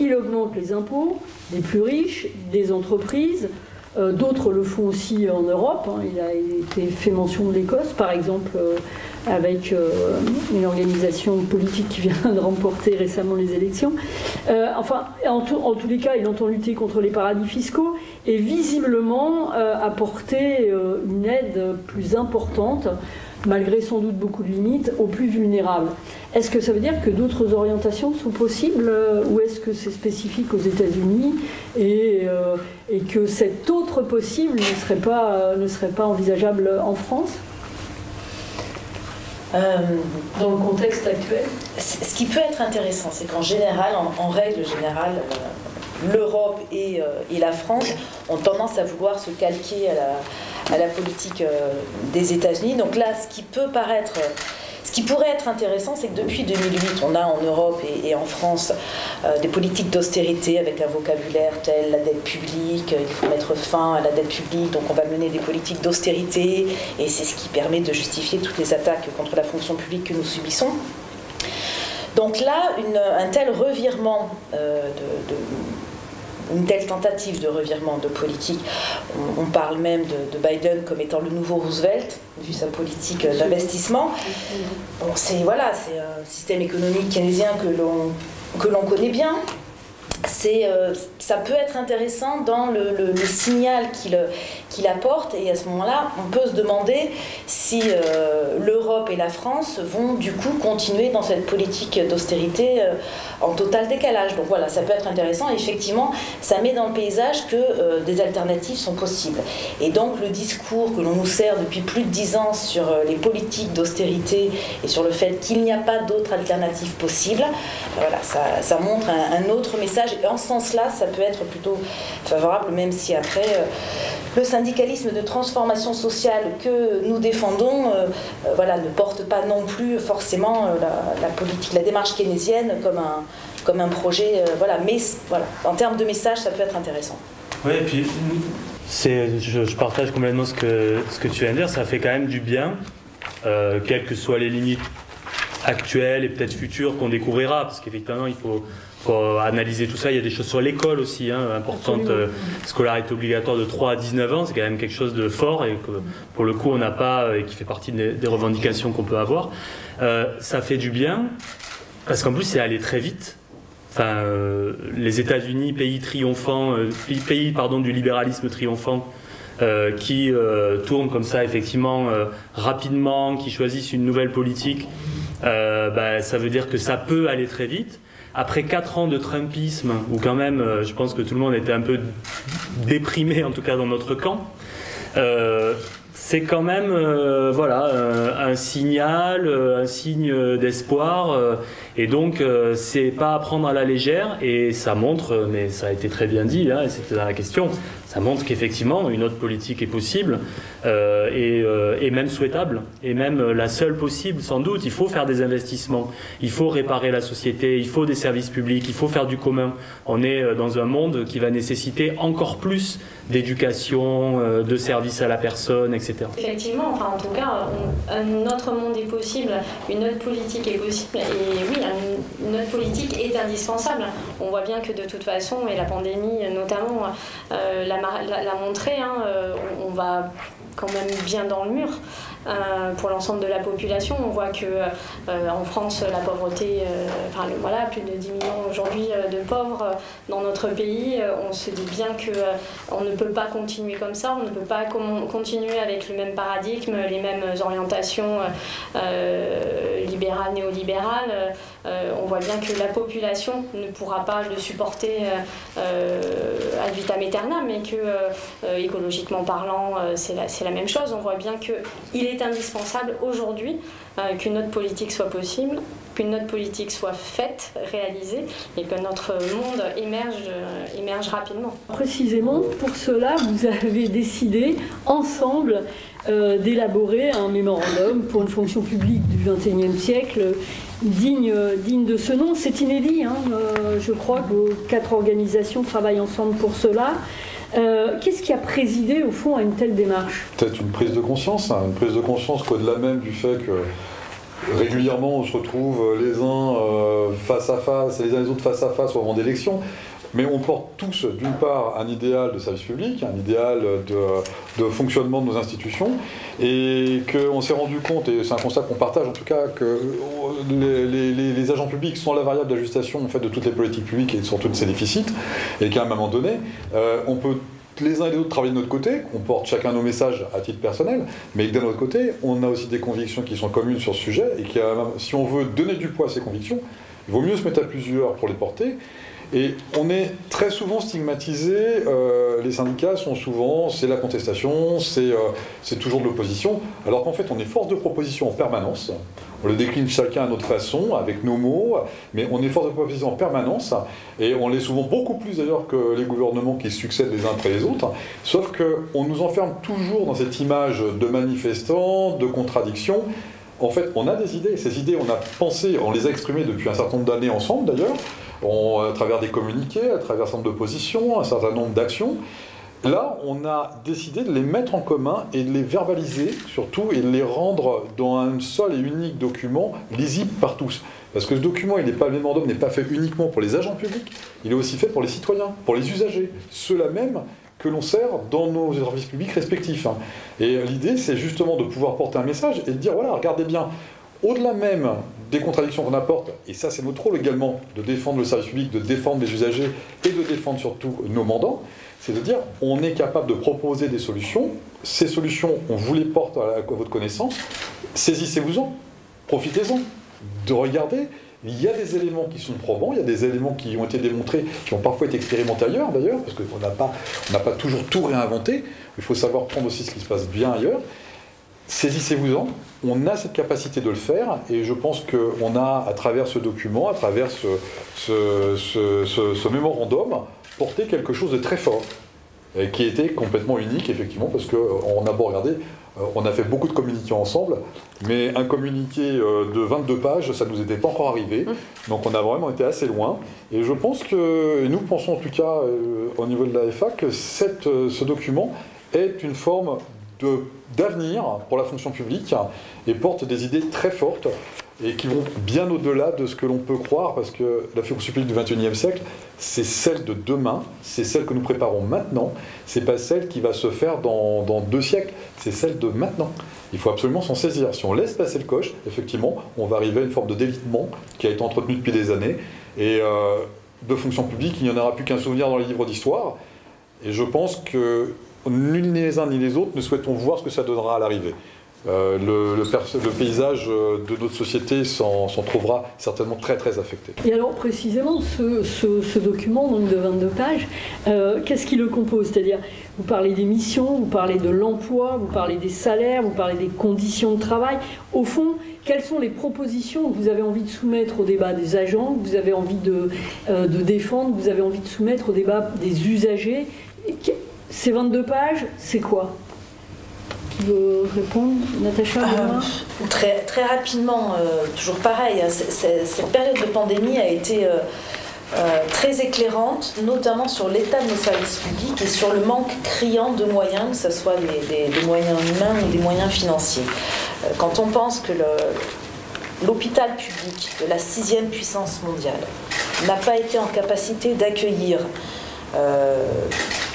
Il augmente les impôts des plus riches, des entreprises. Euh, d'autres le font aussi en Europe. Hein. Il a été fait mention de l'Écosse, par exemple. Euh, avec une organisation politique qui vient de remporter récemment les élections. enfin, en, tous les cas, il entend lutter contre les paradis fiscaux et visiblement apporter une aide plus importante malgré sans doute beaucoup de limites, aux plus vulnérables. Est-ce que ça veut dire que d'autres orientations sont possibles euh, ou est-ce que c'est spécifique aux États-Unis et, euh, que cet autre possible euh, ne serait pas envisageable en France? Dans le contexte actuel Ce qui peut être intéressant, c'est qu'en général, en, règle générale, l'Europe et, et, la France ont tendance à vouloir se calquer à la, politique euh, des États-Unis. Donc là, ce qui peut paraître ce qui pourrait être intéressant, c'est que depuis 2008, on a en Europe et, en France euh, des politiques d'austérité avec un vocabulaire tel la dette publique, il faut mettre fin à la dette publique, donc on va mener des politiques d'austérité, et c'est ce qui permet de justifier toutes les attaques contre la fonction publique que nous subissons. Donc là, un tel revirement euh, de une telle tentative de revirement de politique. On, parle même de, Biden comme étant le nouveau Roosevelt, vu sa politique d'investissement. Bon, c'est voilà, c'est un système économique keynésien que l'on connaît bien, c'est, euh, ça peut être intéressant dans le, signal qu'il apporte et à ce moment-là, on peut se demander si euh, l'Europe et la France vont du coup continuer dans cette politique d'austérité euh, en total décalage. Donc voilà, ça peut être intéressant. effectivement, ça met dans le paysage que des alternatives sont possibles. Et donc le discours que l'on nous sert depuis plus de dix ans sur les politiques d'austérité et sur le fait qu'il n'y a pas d'autres alternatives possibles, voilà, ça, montre un autre message et en ce sens-là, ça peut être plutôt favorable, même si après, euh, le syndicalisme de transformation sociale que nous défendons euh, euh, voilà, ne porte pas non plus forcément la, politique, la démarche keynésienne comme un, comme un projet. voilà. Mais voilà, en termes de message, ça peut être intéressant. Oui, et puis je, je, partage complètement ce que, ce que tu viens de dire. Ça fait quand même du bien, quelles que soient les limites actuelles et peut-être futures qu'on découvrira, parce qu'effectivement, il faut pour analyser tout ça. Il y a des choses sur l'école aussi, hein, importante. Euh, scolarité obligatoire de 3 à 19 ans, c'est quand même quelque chose de fort et que pour le coup on n'a pas et qui fait partie des, revendications qu'on peut avoir. Euh, ça fait du bien parce qu'en plus c'est allé très vite. Enfin, euh, les États-Unis, pays triomphant, pays pardon du libéralisme triomphant. qui tournent comme ça effectivement rapidement, qui choisissent une nouvelle politique, bah, ça veut dire que ça peut aller très vite après quatre ans de Trumpisme, où quand même, euh, je pense que tout le monde était un peu déprimé, en tout cas dans notre camp, euh, c'est quand même euh, voilà un, signal, un signe d'espoir. et donc c'est pas à prendre à la légère. Et ça montre, mais ça a été très bien dit, hein, c'était dans la question, ça montre qu'effectivement une autre politique est possible euh, euh, et, même souhaitable et même la seule possible sans doute. Il faut faire des investissements, il faut réparer la société, il faut des services publics, il faut faire du commun. On est euh, dans un monde qui va nécessiter encore plus d'éducation, de services à la personne, etc. Effectivement, enfin en tout cas, un autre monde est possible, une autre politique est possible et oui, une autre politique est indispensable. On voit bien que de toute façon, et la pandémie notamment, la montré, hein, euh, on, va quand même bien dans le mur. Euh, pour l'ensemble de la population. On voit que euh, en France, la pauvreté, enfin voilà, plus de 10 millions aujourd'hui de pauvres dans notre pays. on se dit bien que on ne peut pas continuer comme ça. On ne peut pas continuer avec le même paradigme, les mêmes orientations libérales, néolibérales. on voit bien que la population ne pourra pas le supporter ad vitam aeternam, mais que écologiquement parlant, c'est la, même chose. On voit bien est indispensable aujourd'hui euh, qu'une autre politique soit possible, qu'une autre politique soit faite, réalisée, et que notre monde émerge, euh, émerge rapidement. Précisément, pour cela, vous avez décidé ensemble euh, d'élaborer un mémorandum pour une fonction publique du XXIe siècle digne, digne de ce nom. C'est inédit, hein. je crois que vos quatre organisations travaillent ensemble pour cela. Euh, qu'est-ce qui a présidé au fond à une telle démarche Peut-être une prise de conscience, hein, une prise de conscience qu'au-delà même du fait que régulièrement on se retrouve les uns euh, face à face les uns les autres face à face au moment d'élections, mais on porte tous, d'une part, un idéal de service public, un idéal de, fonctionnement de nos institutions, et qu'on s'est rendu compte, et c'est un constat qu'on partage en tout cas, que les, les, agents publics sont la variable d'ajustation de toutes les politiques publiques et surtout de ces déficits, et qu'à un moment donné, euh, on peut les uns et les autres travailler de notre côté, on porte chacun nos messages à titre personnel, mais d'un autre côté, on a aussi des convictions qui sont communes sur ce sujet, et qui, si on veut donner du poids à ces convictions, il vaut mieux se mettre à plusieurs pour les porter, et on est très souvent stigmatisé, euh, les syndicats sont souvent, c'est la contestation, euh, c'est toujours de l'opposition, alors qu'en fait on est force de proposition en permanence. On le décline chacun à notre façon, avec nos mots, mais on est force de proposition en permanence, et on l'est souvent beaucoup plus d'ailleurs que les gouvernements qui succèdent les uns après les autres, sauf qu'on nous enferme toujours dans cette image de manifestants, de contradictions, en fait, on a des idées. Ces idées, on a pensé, on les a exprimées depuis un certain nombre d'années ensemble d'ailleurs, à travers des communiqués, à travers un certain nombre de positions, un certain nombre d'actions. Là, on a décidé de les mettre en commun et de les verbaliser surtout et de les rendre dans un seul et unique document lisible par tous. Parce que ce document, il n'est pas, le mémorandum n'est pas fait uniquement pour les agents publics, il est aussi fait pour les citoyens, pour les usagers, ceux-là même que l'on sert dans nos services publics respectifs. Et l'idée, c'est justement de pouvoir porter un message et de dire, voilà, regardez bien, au-delà même des contradictions qu'on apporte, et ça c'est notre rôle également, de défendre le service public, de défendre les usagers et de défendre surtout nos mandants, c'est de dire on est capable de proposer des solutions, ces solutions on vous les porte à, votre connaissance, saisissez-vous-en, profitez-en, de regarder, il y a des éléments qui sont probants, il y a des éléments qui ont été démontrés, qui ont parfois été expérimentés ailleurs d'ailleurs, parce qu'on n'a pas, pas toujours tout réinventé, il faut savoir prendre aussi ce qui se passe bien ailleurs, saisissez-vous-en. On a cette capacité de le faire et je pense qu'on a, à travers ce document, à travers ce, mémorandum, porté quelque chose de très fort et qui était complètement unique, effectivement, parce qu'on a beau regarder, euh, on a fait beaucoup de communiqués ensemble, mais un communiqué euh, de 22 pages, ça ne nous était pas encore arrivé. Mmh. Donc on a vraiment été assez loin. Et je pense que, nous pensons en tout cas euh, au niveau de l'AFA, que ce document est une forme d'avenir pour la fonction publique et porte des idées très fortes et qui vont bien au-delà de ce que l'on peut croire, parce que la fonction publique du XXIe siècle, c'est celle de demain, c'est celle que nous préparons maintenant, c'est pas celle qui va se faire dans, deux siècles, c'est celle de maintenant. Il faut absolument s'en saisir. Si on laisse passer le coche, effectivement, on va arriver à une forme de délitement qui a été entretenue depuis des années, et euh, de fonction publique, il n'y en aura plus qu'un souvenir dans les livres d'histoire, et je pense que nul ni les uns ni les autres ne souhaitons voir ce que ça donnera à l'arrivée. Euh, le, paysage euh, de notre société s'en trouvera certainement très très affecté. Et alors précisément, ce, document de 22 pages, euh, qu'est-ce qui le compose? C'est-à-dire, vous parlez des missions, vous parlez de l'emploi, vous parlez des salaires, vous parlez des conditions de travail. Au fond, quelles sont les propositions que vous avez envie de soumettre au débat des agents, que vous avez envie de défendre, que vous avez envie de soumettre au débat des usagers? Ces 22 pages, c'est quoi Qui veut répondre Natacha euh, très, très rapidement, euh, toujours pareil, hein, cette période de pandémie a été euh, très éclairante, notamment sur l'état de nos services publics et sur le manque criant de moyens, que ce soit des, moyens humains ou des moyens financiers. quand on pense que l'hôpital public de la sixième puissance mondiale n'a pas été en capacité d'accueillir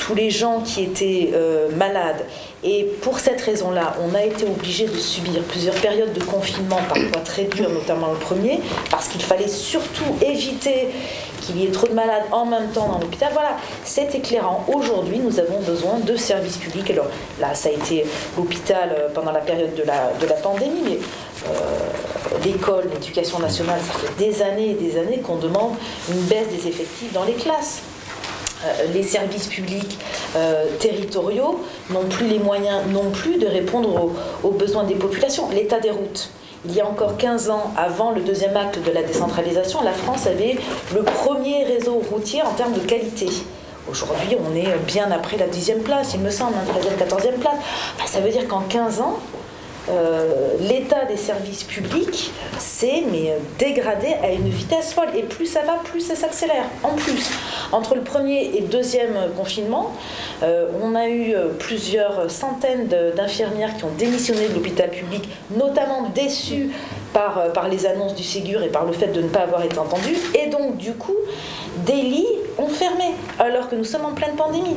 tous les gens qui étaient euh, malades. Et pour cette raison-là, on a été obligé de subir plusieurs périodes de confinement, parfois très dures, notamment le premier, parce qu'il fallait surtout éviter qu'il y ait trop de malades en même temps dans l'hôpital. Voilà, c'est éclairant. Aujourd'hui, nous avons besoin de services publics. Alors là, ça a été l'hôpital euh, pendant la période de la, pandémie, mais euh, l'école, l'éducation nationale, ça fait des années et des années qu'on demande une baisse des effectifs dans les classes. Euh, les services publics euh, territoriaux n'ont plus les moyens non plus de répondre aux, besoins des populations. L'état des routes. Il y a encore 15 ans, avant le deuxième acte de la décentralisation, la France avait le premier réseau routier en termes de qualité. Aujourd'hui, on est bien après la dixième place, il me semble, 13e, hein, 14e place. ça veut dire qu'en 15 ans, euh, l'état des services publics s'est euh, dégradé à une vitesse folle. Et plus ça va, plus ça s'accélère. En plus, entre le premier et le deuxième confinement, euh, on a eu plusieurs centaines d'infirmières qui ont démissionné de l'hôpital public, notamment déçues par, euh, par les annonces du Ségur et par le fait de ne pas avoir été entendu. Et donc, du coup, des lits ont fermé alors que nous sommes en pleine pandémie.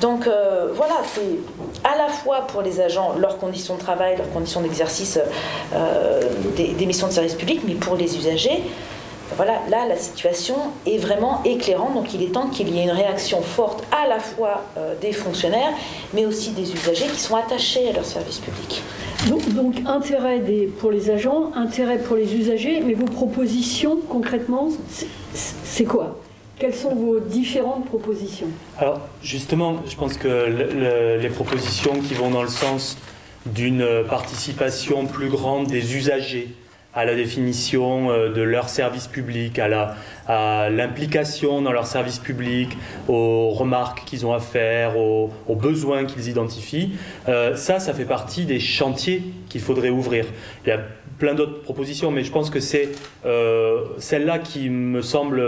Donc euh, voilà, c'est à la fois pour les agents, leurs conditions de travail, leurs conditions d'exercice euh, des missions de service public, mais pour les usagers, voilà, là, la situation est vraiment éclairante. Donc, il est temps qu'il y ait une réaction forte à la fois euh, des fonctionnaires, mais aussi des usagers qui sont attachés à leur service public. Donc, donc, intérêt des, pour les agents, intérêt pour les usagers, mais vos propositions concrètement, c'est quoi? Quelles sont vos différentes propositions? Alors justement, je pense que le, les propositions qui vont dans le sens d'une participation plus grande des usagers à la définition euh, de leur service public, à l'implication dans leur service public, aux remarques qu'ils ont à faire, aux, besoins qu'ils identifient. Euh, ça, ça fait partie des chantiers qu'il faudrait ouvrir. Il y a plein d'autres propositions, mais je pense que c'est euh, celle-là qui me semble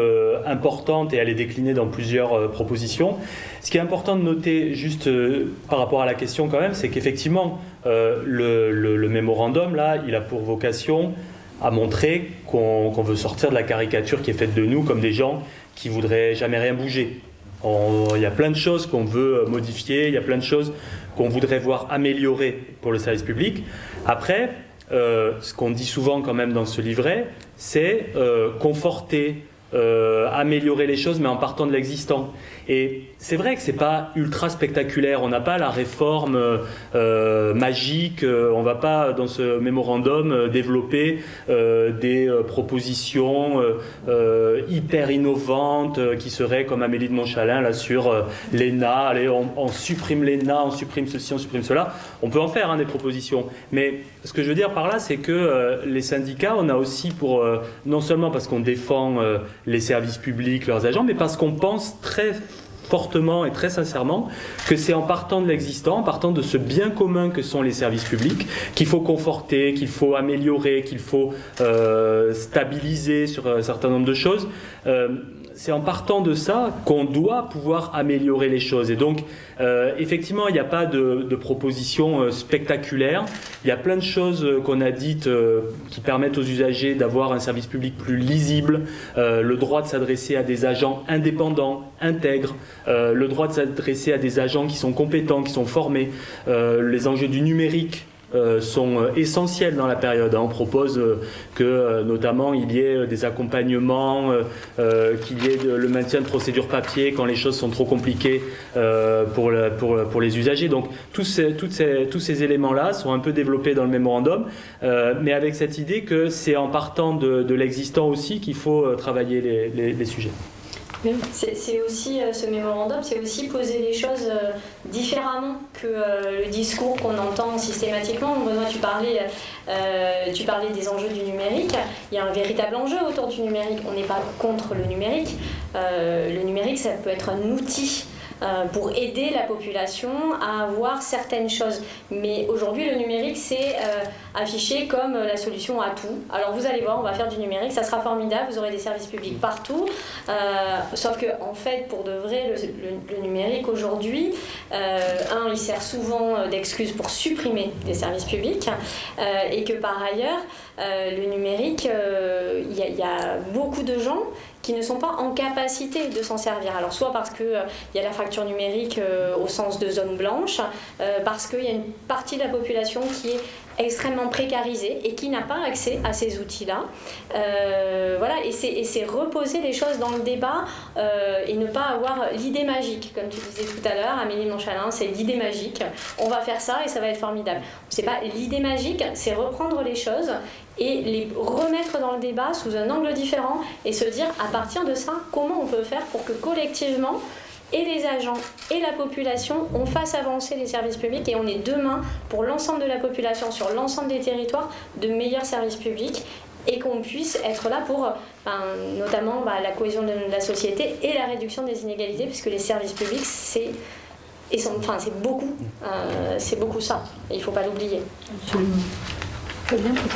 importante et elle est déclinée dans plusieurs propositions. Ce qui est important de noter, juste par rapport à la question quand même, c'est qu'effectivement, le, le, mémorandum, là, il a pour vocation à montrer qu'on veut sortir de la caricature qui est faite de nous comme des gens qui voudraient jamais rien bouger. Il y a plein de choses qu'on veut modifier, il y a plein de choses qu'on voudrait voir améliorer pour le service public. Après, euh, ce qu'on dit souvent quand même dans ce livret, c'est euh, conforter, euh, améliorer les choses, mais en partant de l'existant. Et c'est vrai que c'est pas ultra spectaculaire. On n'a pas la réforme euh, magique. Euh, on va pas dans ce mémorandum développer des propositions hyper innovantes qui seraient comme Amélie de Montchalin là sur l'ENA. Allez, on, supprime l'ENA, on supprime ceci, on supprime cela. On peut en faire hein, des propositions. Mais ce que je veux dire par là, c'est que les syndicats, on a aussi pour non seulement parce qu'on défend les services publics, leurs agents, mais parce qu'on pense très fortement et très sincèrement que c'est en partant de l'existant, en partant de ce bien commun que sont les services publics, qu'il faut conforter, qu'il faut améliorer, qu'il faut euh, stabiliser sur un certain nombre de choses. Euh, c'est en partant de ça qu'on doit pouvoir améliorer les choses. Et donc, euh, effectivement, il n'y a pas de, proposition euh, spectaculaire. Il y a plein de choses euh, qu'on a dites qui permettent aux usagers d'avoir un service public plus lisible, le droit de s'adresser à des agents indépendants, intègres, le droit de s'adresser à des agents qui sont compétents, qui sont formés, les enjeux du numérique sont euh, essentiels dans la période. On propose euh, que notamment il y ait des accompagnements, qu'il y ait le maintien de procédures papier quand les choses sont trop compliquées pour, les usagers. Donc tous ces, toutes ces, tous ces éléments-là sont un peu développés dans le mémorandum, mais avec cette idée que c'est en partant de, de l'existant aussi qu'il faut travailler les, les sujets. C'est aussi, euh, ce mémorandum, c'est aussi poser les choses euh, différemment que euh, le discours qu'on entend systématiquement. Benoît, tu parlais, tu parlais des enjeux du numérique. Il y a un véritable enjeu autour du numérique. On n'est pas contre le numérique. le numérique, ça peut être un outil euh, pour aider la population à avoir certaines choses. Mais aujourd'hui, le numérique, c'est euh, affiché comme la solution à tout. Alors vous allez voir, on va faire du numérique, ça sera formidable, vous aurez des services publics partout. Euh, sauf que, en fait, pour de vrai, le, numérique aujourd'hui, un, il sert souvent d'excuse pour supprimer des services publics, et que par ailleurs, le numérique, il y, a beaucoup de gens qui ne sont pas en capacité de s'en servir. Alors soit parce qu'il euh, y a la fracture numérique euh, au sens de zone blanche, euh, parce qu'il y a une partie de la population qui est extrêmement précarisée et qui n'a pas accès à ces outils-là. voilà, et c'est reposer les choses dans le débat et ne pas avoir l'idée magique, comme tu disais tout à l'heure, Amélie Monchalin, c'est l'idée magique. On va faire ça et ça va être formidable. C'est pas l'idée magique, c'est reprendre les choses et les remettre dans le débat sous un angle différent et se dire à partir de ça comment on peut faire pour que collectivement et les agents et la population on fasse avancer les services publics et on est demain pour l'ensemble de la population sur l'ensemble des territoires de meilleurs services publics et qu'on puisse être là pour ben, notamment ben, la cohésion de la société et la réduction des inégalités puisque les services publics c'est enfin, beaucoup euh, beaucoup ça il ne faut pas l'oublier.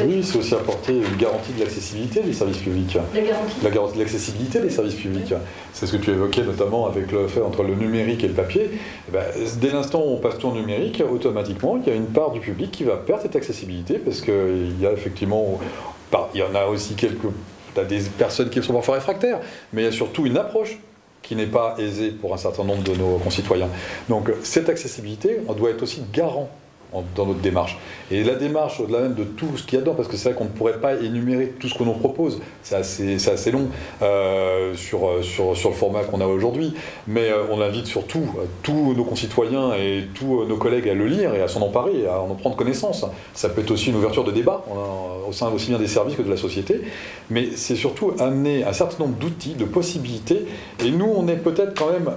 Oui, c'est aussi apporter une garantie de l'accessibilité des services publics. La garantie. La garantie de l'accessibilité des services publics. C'est ce que tu évoquais notamment avec le fait entre le numérique et le papier. Eh ben, dès l'instant où on passe tout en numérique, automatiquement, il y a une part du public qui va perdre cette accessibilité parce qu'il y a effectivement il y en a aussi quelques des personnes qui sont parfois réfractaires, mais il y a surtout une approche qui n'est pas aisée pour un certain nombre de nos concitoyens. Donc cette accessibilité, on doit être aussi garant dans notre démarche. Et la démarche, au-delà même de tout ce qu'il y a dedans, parce que c'est vrai qu'on ne pourrait pas énumérer tout ce qu'on nous propose, c'est assez, assez, long euh, sur, sur, sur, le format qu'on a aujourd'hui, mais euh, on invite surtout euh, tous nos concitoyens et tous nos collègues à le lire et à s'en emparer, à en prendre connaissance. Ça peut être aussi une ouverture de débat au sein aussi bien des services que de la société, mais c'est surtout amener un certain nombre d'outils, de possibilités, et nous, on est peut-être quand même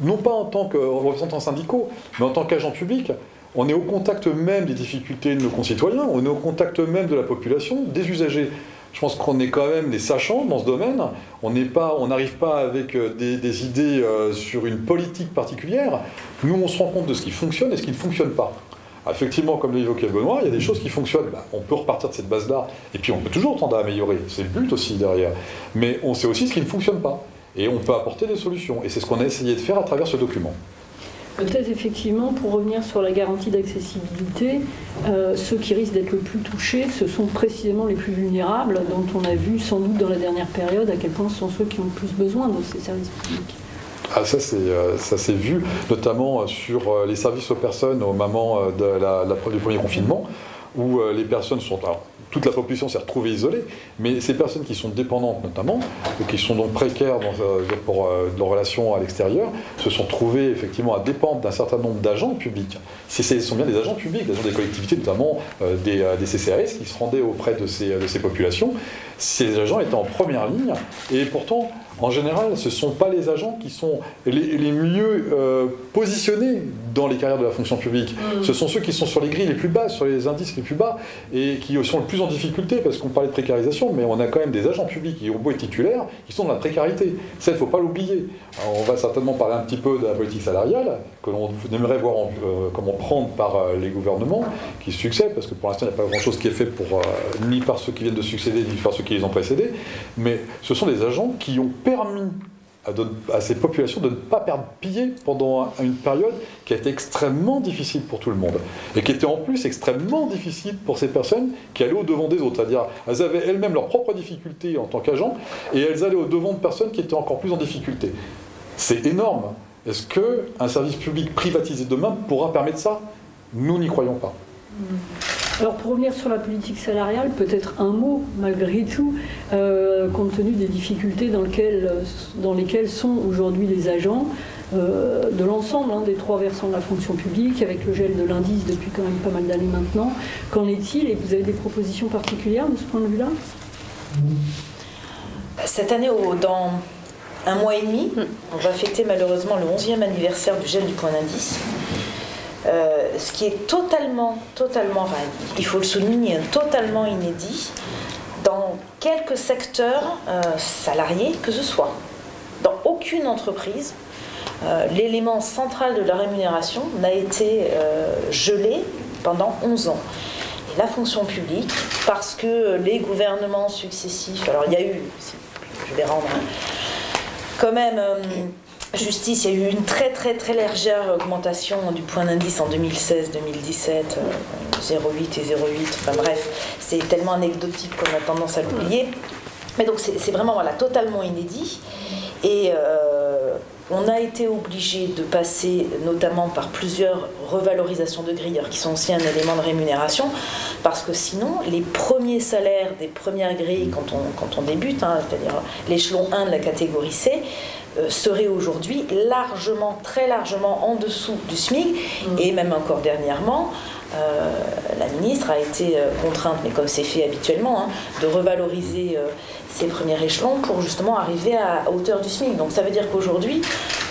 non pas en tant que représentants syndicaux, mais en tant qu'agents publics, on est au contact même des difficultés de nos concitoyens, on est au contact même de la population, des usagers. Je pense qu'on est quand même des sachants dans ce domaine. On n'arrive pas avec euh, des, idées euh, sur une politique particulière. Nous, on se rend compte de ce qui fonctionne et ce qui ne fonctionne pas. Effectivement, comme l'a évoqué Benoît, il y a des choses qui fonctionnent. Bah, on peut repartir de cette base-là. Et puis, on peut toujours tendre à améliorer. C'est le but aussi derrière. Mais on sait aussi ce qui ne fonctionne pas. Et on peut apporter des solutions. Et c'est ce qu'on a essayé de faire à travers ce document. Peut-être effectivement, pour revenir sur la garantie d'accessibilité, euh, ceux qui risquent d'être le plus touchés, ce sont précisément les plus vulnérables, dont on a vu sans doute dans la dernière période à quel point ce sont ceux qui ont le plus besoin de ces services publics. Ah, ça, c'est, euh, ça s'est vu, notamment sur euh, les services aux personnes au moment du premier confinement, où les personnes sont toute la population s'est retrouvée isolée, mais ces personnes qui sont dépendantes notamment, et qui sont donc précaires dans, euh, pour euh, leurs relations à l'extérieur, se sont trouvées effectivement à dépendre d'un certain nombre d'agents publics. Ce sont bien des agents publics, des collectivités, notamment euh, des, des, CCAS, qui se rendaient auprès de ces populations. Ces agents étaient en première ligne, et pourtant, en général, ce ne sont pas les agents qui sont les, mieux euh, positionnés dans les carrières de la fonction publique. Mm. Ce sont ceux qui sont sur les grilles les plus basses, sur les indices les plus bas, et qui sont le plus en difficulté, parce qu'on parlait de précarisation, mais on a quand même des agents publics qui ont beau être titulaires, qui sont dans la précarité. Ça, il ne faut pas l'oublier. On va certainement parler un petit peu de la politique salariale, que l'on aimerait voir euh, comment prendre par euh, les gouvernements qui succèdent, parce que pour l'instant, il n'y a pas grand-chose qui est fait pour, ni par ceux qui viennent de succéder, ni par ceux qui les ont précédés, mais ce sont des agents qui ont permis à, ces populations de ne pas perdre pied pendant une période qui a été extrêmement difficile pour tout le monde. Et qui était en plus extrêmement difficile pour ces personnes qui allaient au-devant des autres. C'est-à-dire, elles avaient elles-mêmes leurs propres difficultés en tant qu'agents, et elles allaient au-devant de personnes qui étaient encore plus en difficulté. C'est énorme. Est-ce qu'un service public privatisé demain pourra permettre ça? Nous n'y croyons pas. Alors pour revenir sur la politique salariale, peut-être un mot malgré tout, euh, compte tenu des difficultés dans, lesquelles, sont aujourd'hui les agents euh, de l'ensemble hein, des trois versants de la fonction publique, avec le gel de l'indice depuis quand même pas mal d'années maintenant. Qu'en est-il Et vous avez des propositions particulières de ce point de vue-là? Cette année, dans un mois et demi, on va fêter malheureusement le 11e anniversaire du gel du point d'indice. Euh, ce qui est totalement, totalement, enfin, il faut le souligner, totalement inédit dans quelques secteurs euh, salariés que ce soit. Dans aucune entreprise, euh, l'élément central de la rémunération n'a été gelé pendant 11 ans. La fonction publique, parce que les gouvernements successifs, alors il y a eu, je vais rendre quand même Justice, il y a eu une très très très légère augmentation du point d'indice en 2016, 2017, 0,8 et 0,8. Enfin bref, c'est tellement anecdotique qu'on a tendance à l'oublier. Mais donc c'est vraiment voilà, totalement inédit. Et euh, on a été obligé de passer notamment par plusieurs revalorisations de grilleurs qui sont aussi un élément de rémunération, parce que sinon, les premiers salaires des premières grilles quand on, débute, hein, c'est-à-dire l'échelon 1 de la catégorie C, euh, serait aujourd'hui largement, très largement en dessous du SMIC, mm. et même encore dernièrement, euh, la ministre a été euh, contrainte, mais comme c'est fait habituellement, hein, de revaloriser ses premiers échelons pour justement arriver à, hauteur du SMIC. Donc ça veut dire qu'aujourd'hui,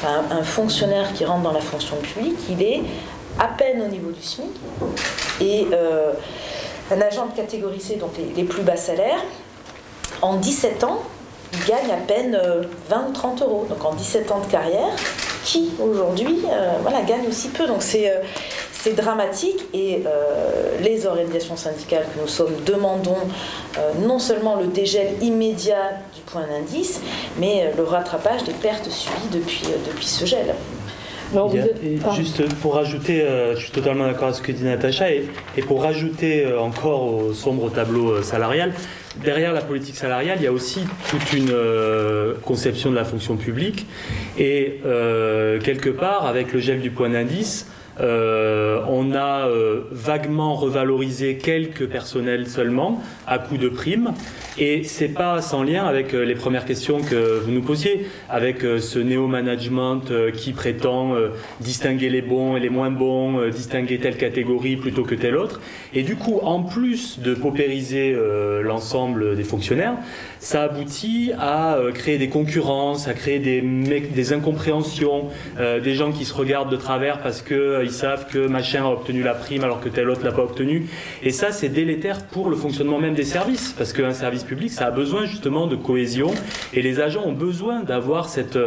un, fonctionnaire qui rentre dans la fonction publique, il est à peine au niveau du SMIC, et un agent de catégorie C, donc les plus bas salaires, en 17 ans, il gagne à peine 20 euh, ou 30 euros. Donc en 17 ans de carrière, qui aujourd'hui euh, gagne aussi peu. Donc c'est euh, dramatique et les organisations syndicales que nous sommes demandons non seulement le dégel immédiat du point d'indice, mais le rattrapage des pertes subies depuis ce gel. Juste pour rajouter, euh, je suis totalement d'accord avec ce que dit Natacha, et, pour rajouter euh, encore au sombre tableau euh, salarial, derrière la politique salariale, il y a aussi toute une conception de la fonction publique, et quelque part, avec le gel du point d'indice, on a vaguement revalorisé quelques personnels seulement à coup de primes et c'est pas sans lien avec euh, les premières questions que vous nous posiez, avec euh, ce néo-management euh, qui prétend distinguer les bons et les moins bons, distinguer telle catégorie plutôt que telle autre. Et du coup, en plus de paupériser l'ensemble des fonctionnaires, ça aboutit à créer des concurrences, à créer des, incompréhensions, des gens qui se regardent de travers parce qu'ils savent que machin a obtenu la prime alors que tel autre l'a pas obtenu. Et ça, c'est délétère pour le fonctionnement même des services, parce qu'un service public, ça a besoin justement de cohésion et les agents ont besoin d'avoir cette,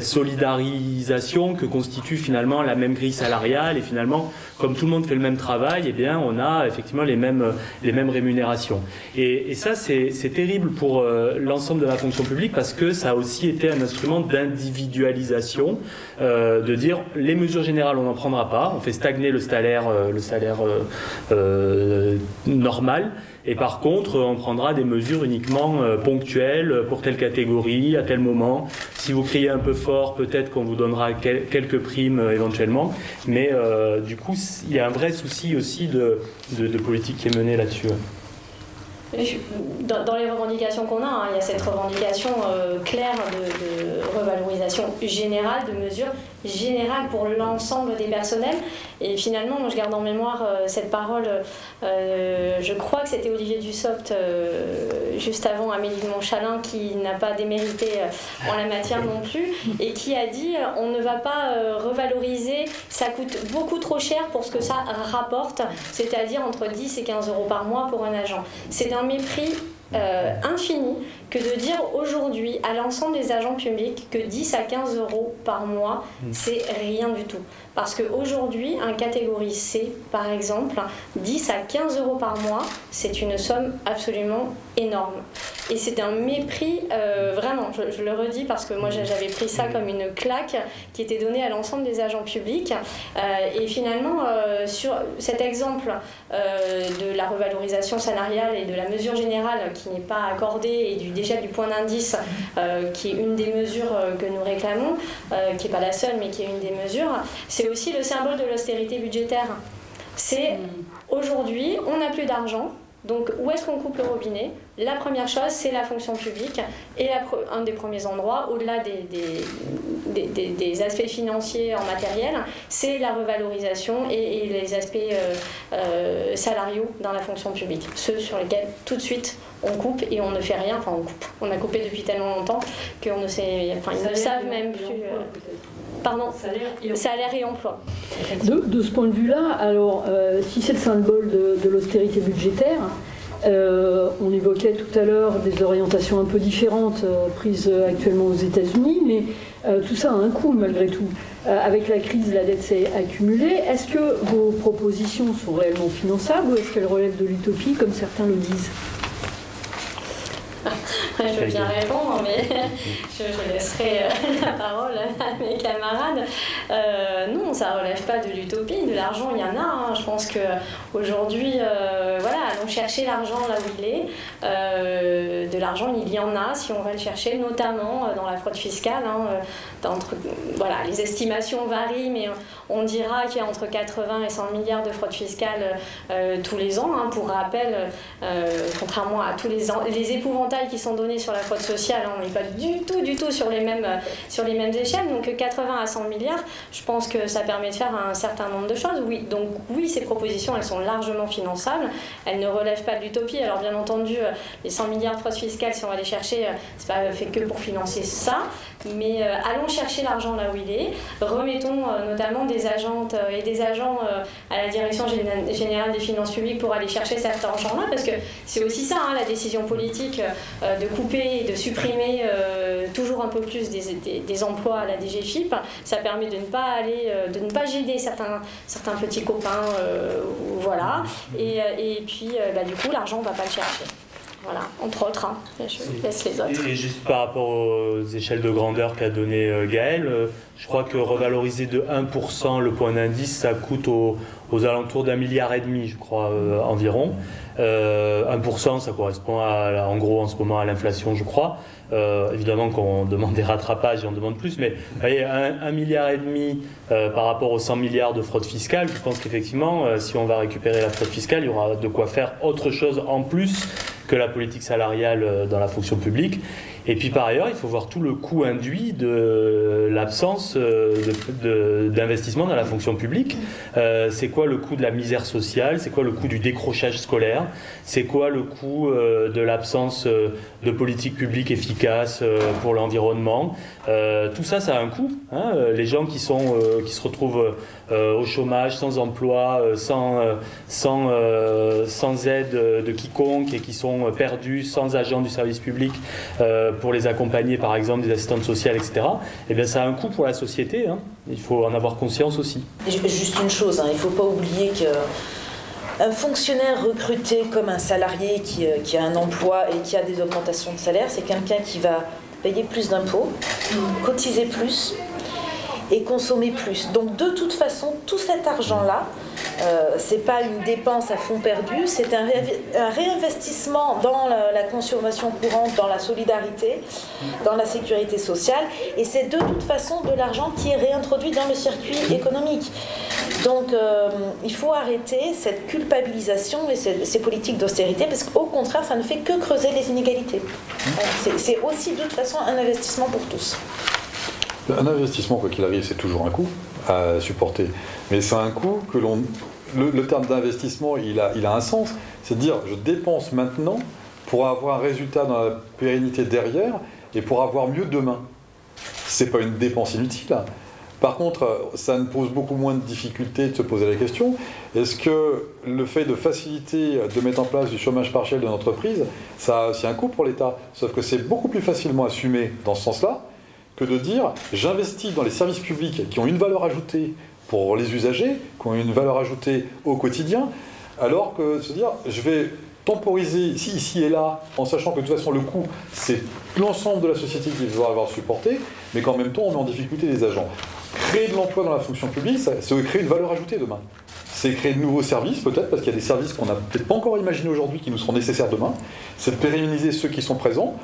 solidarisation que constitue finalement la même grille salariale et finalement, comme tout le monde fait le même travail, eh bien, on a effectivement les mêmes, rémunérations. Et, ça, c'est terrible pour euh, l'ensemble de la fonction publique parce que ça a aussi été un instrument d'individualisation, euh, de dire les mesures générales, on n'en prendra pas, on fait stagner le salaire, euh, le salaire normal et par contre, on prendra des mesures uniquement euh, ponctuelles pour telle catégorie, à tel moment. Si vous criez un peu fort, peut-être qu'on vous donnera quelques primes euh, éventuellement. Mais euh, du coup, il y a un vrai souci aussi de, politique qui est menée là-dessus. Dans, les revendications qu'on a, hein, il y a cette revendication claire de, revalorisation générale, de mesures générale pour l'ensemble des personnels. Et finalement, moi, je garde en mémoire euh, cette parole, euh, je crois que c'était Olivier Dussopt, euh, juste avant Amélie de Montchalin, qui n'a pas démérité en la matière non plus, et qui a dit on ne va pas revaloriser, ça coûte beaucoup trop cher pour ce que ça rapporte, c'est-à-dire entre 10 et 15 euros par mois pour un agent. C'est un mépris infini que de dire aujourd'hui à l'ensemble des agents publics que 10 à 15 euros par mois, mm. c'est rien du tout. Parce qu'aujourd'hui, un catégorie C, par exemple, 10 à 15 euros par mois, c'est une somme absolument énorme. Et c'est un mépris, euh, vraiment, je, le redis parce que moi j'avais pris ça comme une claque qui était donnée à l'ensemble des agents publics. Euh, et finalement, euh, sur cet exemple de la revalorisation salariale et de la mesure générale qui n'est pas accordée et du déjà du point d'indice, qui est une des mesures que nous réclamons, qui n'est pas la seule, mais qui est une des mesures, c'est aussi le symbole de l'austérité budgétaire. C'est mm. aujourd'hui, on n'a plus d'argent, donc, où est-ce qu'on coupe le robinet? La première chose, c'est la fonction publique. Et un des premiers endroits, au-delà des, des, aspects financiers en matériel, c'est la revalorisation et, les aspects euh, euh, salariaux dans la fonction publique. Ceux sur lesquels, tout de suite, on coupe et on ne fait rien. Enfin, on coupe. On a coupé depuis tellement longtemps qu'on ne sait. Enfin, ils ne savent même plus. Euh, pardon, salaire et emploi. De, de ce point de vue-là, alors, euh, si c'est le symbole de, l'austérité budgétaire, euh, on évoquait tout à l'heure des orientations un peu différentes euh, prises actuellement aux États-Unis, mais tout ça a un coût malgré tout. avec la crise, la dette s'est accumulée. Est-ce que vos propositions sont réellement finançables ou est-ce qu'elles relèvent de l'utopie, comme certains le disent? Je veux bien répondre, mais je, laisserai euh, la parole à mes camarades. Euh, non, ça relève pas de l'utopie. De l'argent, il y en a. Hein. Je pense qu'aujourd'hui, euh, voilà, allons chercher l'argent là où il est. Euh, de l'argent, il y en a si on va le chercher, notamment dans la fraude fiscale. Hein, voilà, les estimations varient, mais on dira qu'il y a entre 80 et 100 milliards de fraude fiscale tous les ans. Hein. Pour rappel, contrairement à tous les, les épouvantails qui sont donnés sur la fraude sociale, on n'est pas du tout, du tout sur les mêmes, sur les mêmes échelles. Donc 80 à 100 milliards, je pense que ça permet de faire un certain nombre de choses. Oui, donc oui, ces propositions, elles sont largement finançables. Elles ne relèvent pas de l'utopie. Alors bien entendu, euh, les 100 milliards de fraude fiscale, si on va les chercher, euh, c'est pas fait que pour financer ça. Mais euh, allons chercher l'argent là où il est. Remettons notamment des agentes et des agents à la direction générale des finances publiques pour aller chercher cet argent-là, parce que c'est aussi ça, hein, la décision politique de couper et de supprimer toujours un peu plus des, emplois à la DGFIP. Ça permet de ne pas aller, de ne pas gêner certains, petits copains, voilà. Et, puis, bah, du coup, l'argent, on va pas le chercher. Voilà, entre autres. Hein. Je laisse les autres. Et juste par rapport aux échelles de grandeur qu'a donné euh, Gaël, euh, je crois que revaloriser de 1% le point d'indice, ça coûte aux, alentours d'un milliard et demi, je crois, euh, environ. 1%, ça correspond à, en gros en ce moment à l'inflation, je crois. évidemment qu'on demande des rattrapages et on demande plus, mais voyez, un, milliard et demi par rapport aux 100 milliards de fraude fiscale, je pense qu'effectivement, si on va récupérer la fraude fiscale, il y aura de quoi faire autre chose en plus que la politique salariale euh, dans la fonction publique. Et puis par ailleurs, il faut voir tout le coût induit de l'absence euh, d'investissement dans la fonction publique. Euh, c'est quoi le coût de la misère sociale? C'est quoi le coût du décrochage scolaire? C'est quoi le coût de l'absence de politique publique efficace pour l'environnement? Tout ça, ça a un coût. Hein. les gens qui, se retrouvent au chômage, sans emploi, sans, sans, aide de quiconque et qui sont perdus, sans agent du service public euh, pour les accompagner, par exemple des assistantes sociales, etc., eh bien, ça a un coût pour la société. Hein. Il faut en avoir conscience aussi. Juste une chose, hein, il ne faut pas oublier que un fonctionnaire recruté comme un salarié euh, qui, a un emploi et qui a des augmentations de salaire, c'est quelqu'un qui va payer plus d'impôts, cotiser plus et consommer plus. Donc de toute façon, tout cet argent-là, euh, c'est pas une dépense à fond perdu, c'est un, réinvestissement dans la, consommation courante, dans la solidarité, dans la sécurité sociale, et c'est de toute façon de l'argent qui est réintroduit dans le circuit économique. Donc euh, il faut arrêter cette culpabilisation et ces, politiques d'austérité, parce qu'au contraire, ça ne fait que creuser les inégalités. c'est aussi de toute façon un investissement pour tous. Un investissement, quoi qu'il arrive, c'est toujours un coût à supporter. Mais c'est un coût que l'on. Le, terme d'investissement, il a, il a un sens. C'est de dire, je dépense maintenant pour avoir un résultat dans la pérennité derrière et pour avoir mieux demain. C'est pas une dépense inutile. Par contre, ça ne pose beaucoup moins de difficultés de se poser la question est-ce que le fait de faciliter, de mettre en place du chômage partiel de l'entreprise, ça a aussi un coût pour l'État? Sauf que c'est beaucoup plus facilement assumé dans ce sens-là que de dire j'investis dans les services publics qui ont une valeur ajoutée pour les usagers, qui ont une valeur ajoutée au quotidien, alors que se dire je vais temporiser ici, ici et là, en sachant que de toute façon le coût, c'est l'ensemble de la société qui va avoir supporté, mais qu'en même temps on met en difficulté les agents. Créer de l'emploi dans la fonction publique, c'est créer une valeur ajoutée demain. C'est créer de nouveaux services peut-être, parce qu'il y a des services qu'on n'a peut-être pas encore imaginés aujourd'hui qui nous seront nécessaires demain. C'est de pérenniser ceux qui sont présents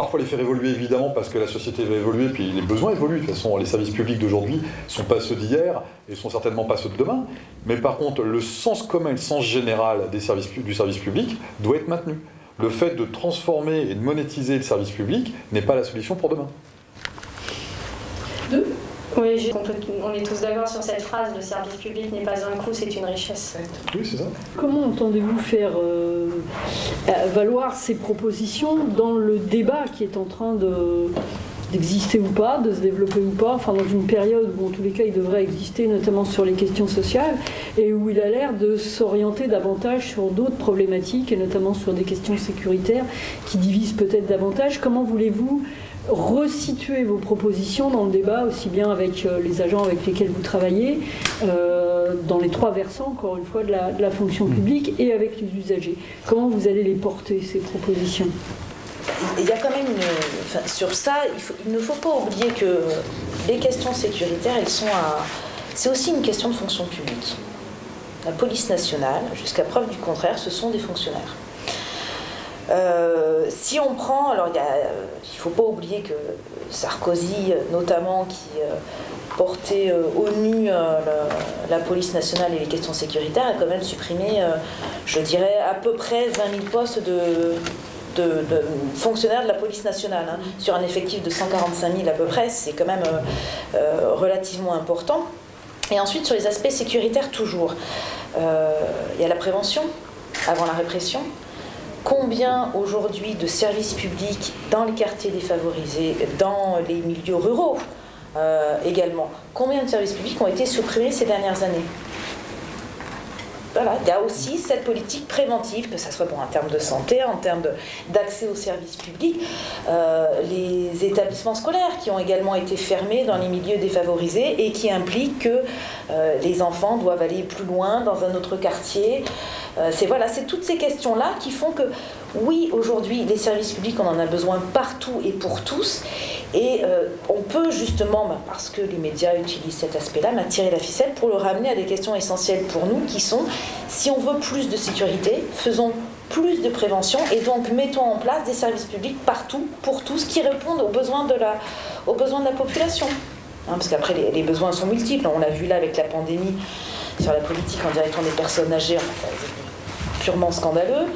parfois les faire évoluer évidemment parce que la société va évoluer, puis les besoins évoluent. De toute façon, les services publics d'aujourd'hui ne sont pas ceux d'hier et sont certainement pas ceux de demain. Mais par contre, le sens commun, le sens général des services, du service public doit être maintenu. Le fait de transformer et de monétiser le service public n'est pas la solution pour demain. Oui, on est tous d'accord sur cette phrase, le service public n'est pas un coût, c'est une richesse. Oui, c'est ça. Comment entendez-vous faire euh, valoir ces propositions dans le débat qui est en train d'exister ou pas, de se développer ou pas, enfin dans une période où en tous les cas il devrait exister, notamment sur les questions sociales, et où il a l'air de s'orienter davantage sur d'autres problématiques, et notamment sur des questions sécuritaires qui divisent peut-être davantage. Comment voulez-vous resituer vos propositions dans le débat, aussi bien avec euh, les agents avec lesquels vous travaillez, euh, dans les trois versants, encore une fois, de la, fonction mm. publique et avec les usagers. Comment vous allez les porter, ces propositions? Il y a quand même une, sur ça, il, ne faut pas oublier que les questions sécuritaires, elles sont c'est aussi une question de fonction publique. La police nationale, jusqu'à preuve du contraire, ce sont des fonctionnaires. Euh, si on prend, alors il ne faut pas oublier que Sarkozy, notamment, qui euh, portait euh, au nu la, police nationale et les questions sécuritaires, a quand même supprimé, je dirais, à peu près 20 000 postes de, fonctionnaires de la police nationale, hein. sur un effectif de 145 000 à peu près, c'est quand même relativement important. Et ensuite, sur les aspects sécuritaires, toujours, il y a la prévention avant la répression. Combien aujourd'hui de services publics dans les quartiers défavorisés, dans les milieux ruraux euh, également, combien de services publics ont été supprimés ces dernières années? Voilà, il y a aussi cette politique préventive, que ce soit en termes de santé, en termes d'accès aux services publics, euh, les établissements scolaires qui ont également été fermés dans les milieux défavorisés et qui impliquent que euh, les enfants doivent aller plus loin dans un autre quartier. c'est voilà, c'est toutes ces questions-là qui font que oui, aujourd'hui, les services publics, on en a besoin partout et pour tous. Et euh, on peut justement, bah, parce que les médias utilisent cet aspect-là, bah, tirer la ficelle pour le ramener à des questions essentielles pour nous qui sont, si on veut plus de sécurité, faisons plus de prévention et donc mettons en place des services publics partout, pour tous, qui répondent aux besoins de la, population. Hein, parce qu'après, les, besoins sont multiples. On l'a vu là avec la pandémie sur la politique en direction des personnes âgées, purement scandaleux.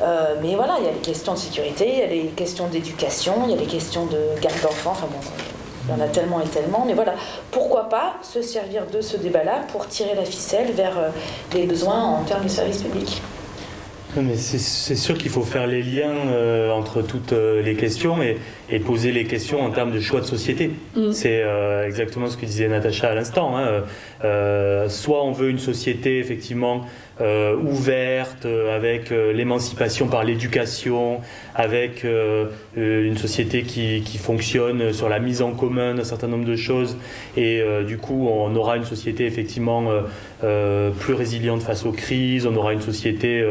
Euh, mais voilà, il y a les questions de sécurité, il y a les questions d'éducation, il y a les questions de garde d'enfants. Enfin bon, il y en a tellement et tellement. Mais voilà, pourquoi pas se servir de ce débat-là pour tirer la ficelle vers euh, les besoins en termes de services publics mais c'est sûr qu'il faut faire les liens euh, entre toutes les questions et, poser les questions en termes de choix de société. Mm. C'est exactement ce que disait Natacha à l'instant. Hein. soit on veut une société effectivement euh, ouverte, euh, avec euh, l'émancipation par l'éducation, avec une société qui, fonctionne sur la mise en commun d'un certain nombre de choses. Et du coup, on aura une société effectivement plus résiliente face aux crises, on aura une société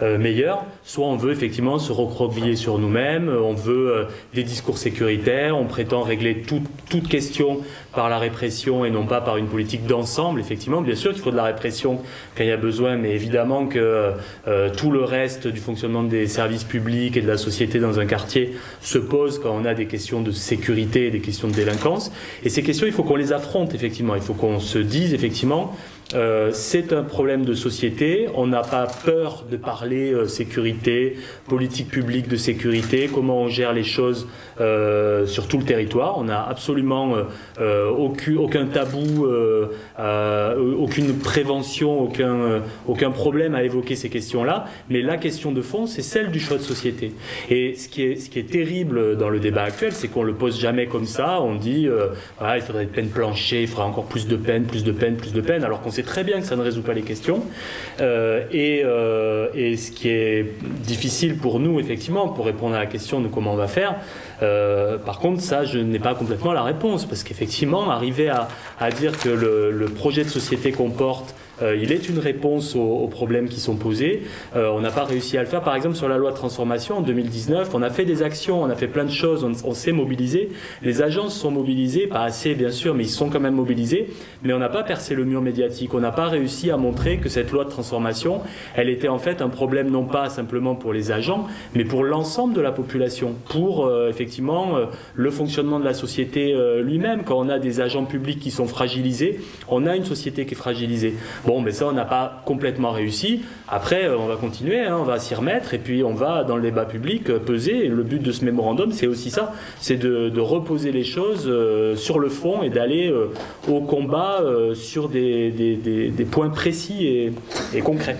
meilleure. Soit on veut effectivement se recroqueviller sur nous-mêmes, on veut des discours sécuritaires, on prétend régler toute, toute question par la répression et non pas par une politique d'ensemble. Effectivement, bien sûr qu'il faut de la répression quand il y a besoin, mais évidemment que euh, tout le reste du fonctionnement des services publics et de la société dans un quartier se pose quand on a des questions de sécurité des questions de délinquance. Et ces questions, il faut qu'on les affronte, effectivement. Il faut qu'on se dise, effectivement, euh, c'est un problème de société. On n'a pas peur de parler euh, sécurité, politique publique de sécurité, comment on gère les choses euh, sur tout le territoire. On n'a absolument aucun, tabou, aucune prévention, aucun, problème à évoquer ces questions-là. Mais la question de fond, c'est celle du choix de société. Et ce qui est, terrible dans le débat actuel, c'est qu'on le pose jamais comme ça. On dit, il faudrait une peine plancher, il faudra encore plus de peine, plus de peine, plus de peine, alors qu'on très bien que ça ne résout pas les questions. Euh, euh, et, ce qui est difficile pour nous, effectivement, pour répondre à la question de comment on va faire, euh, par contre, ça, je n'ai pas complètement la réponse, parce qu'effectivement, arriver à, dire que le, projet de société qu'on porte euh, il est une réponse aux, problèmes qui sont posés. Euh, on n'a pas réussi à le faire. Par exemple, sur la loi de transformation en 2019, on a fait des actions, on a fait plein de choses, on, s'est mobilisé. Les agences sont mobilisées, pas assez bien sûr, mais ils sont quand même mobilisés. Mais on n'a pas percé le mur médiatique. On n'a pas réussi à montrer que cette loi de transformation, elle était en fait un problème non pas simplement pour les agents, mais pour l'ensemble de la population, pour euh, effectivement le fonctionnement de la société lui-même. Quand on a des agents publics qui sont fragilisés, on a une société qui est fragilisée. Bon, mais ça, on n'a pas complètement réussi. Après, euh, on va continuer, hein, on va s'y remettre, et puis on va, dans le débat public, euh, peser. Le but de ce mémorandum, c'est aussi ça, c'est de, reposer les choses euh, sur le fond et d'aller au combat sur des, points précis et, concrets.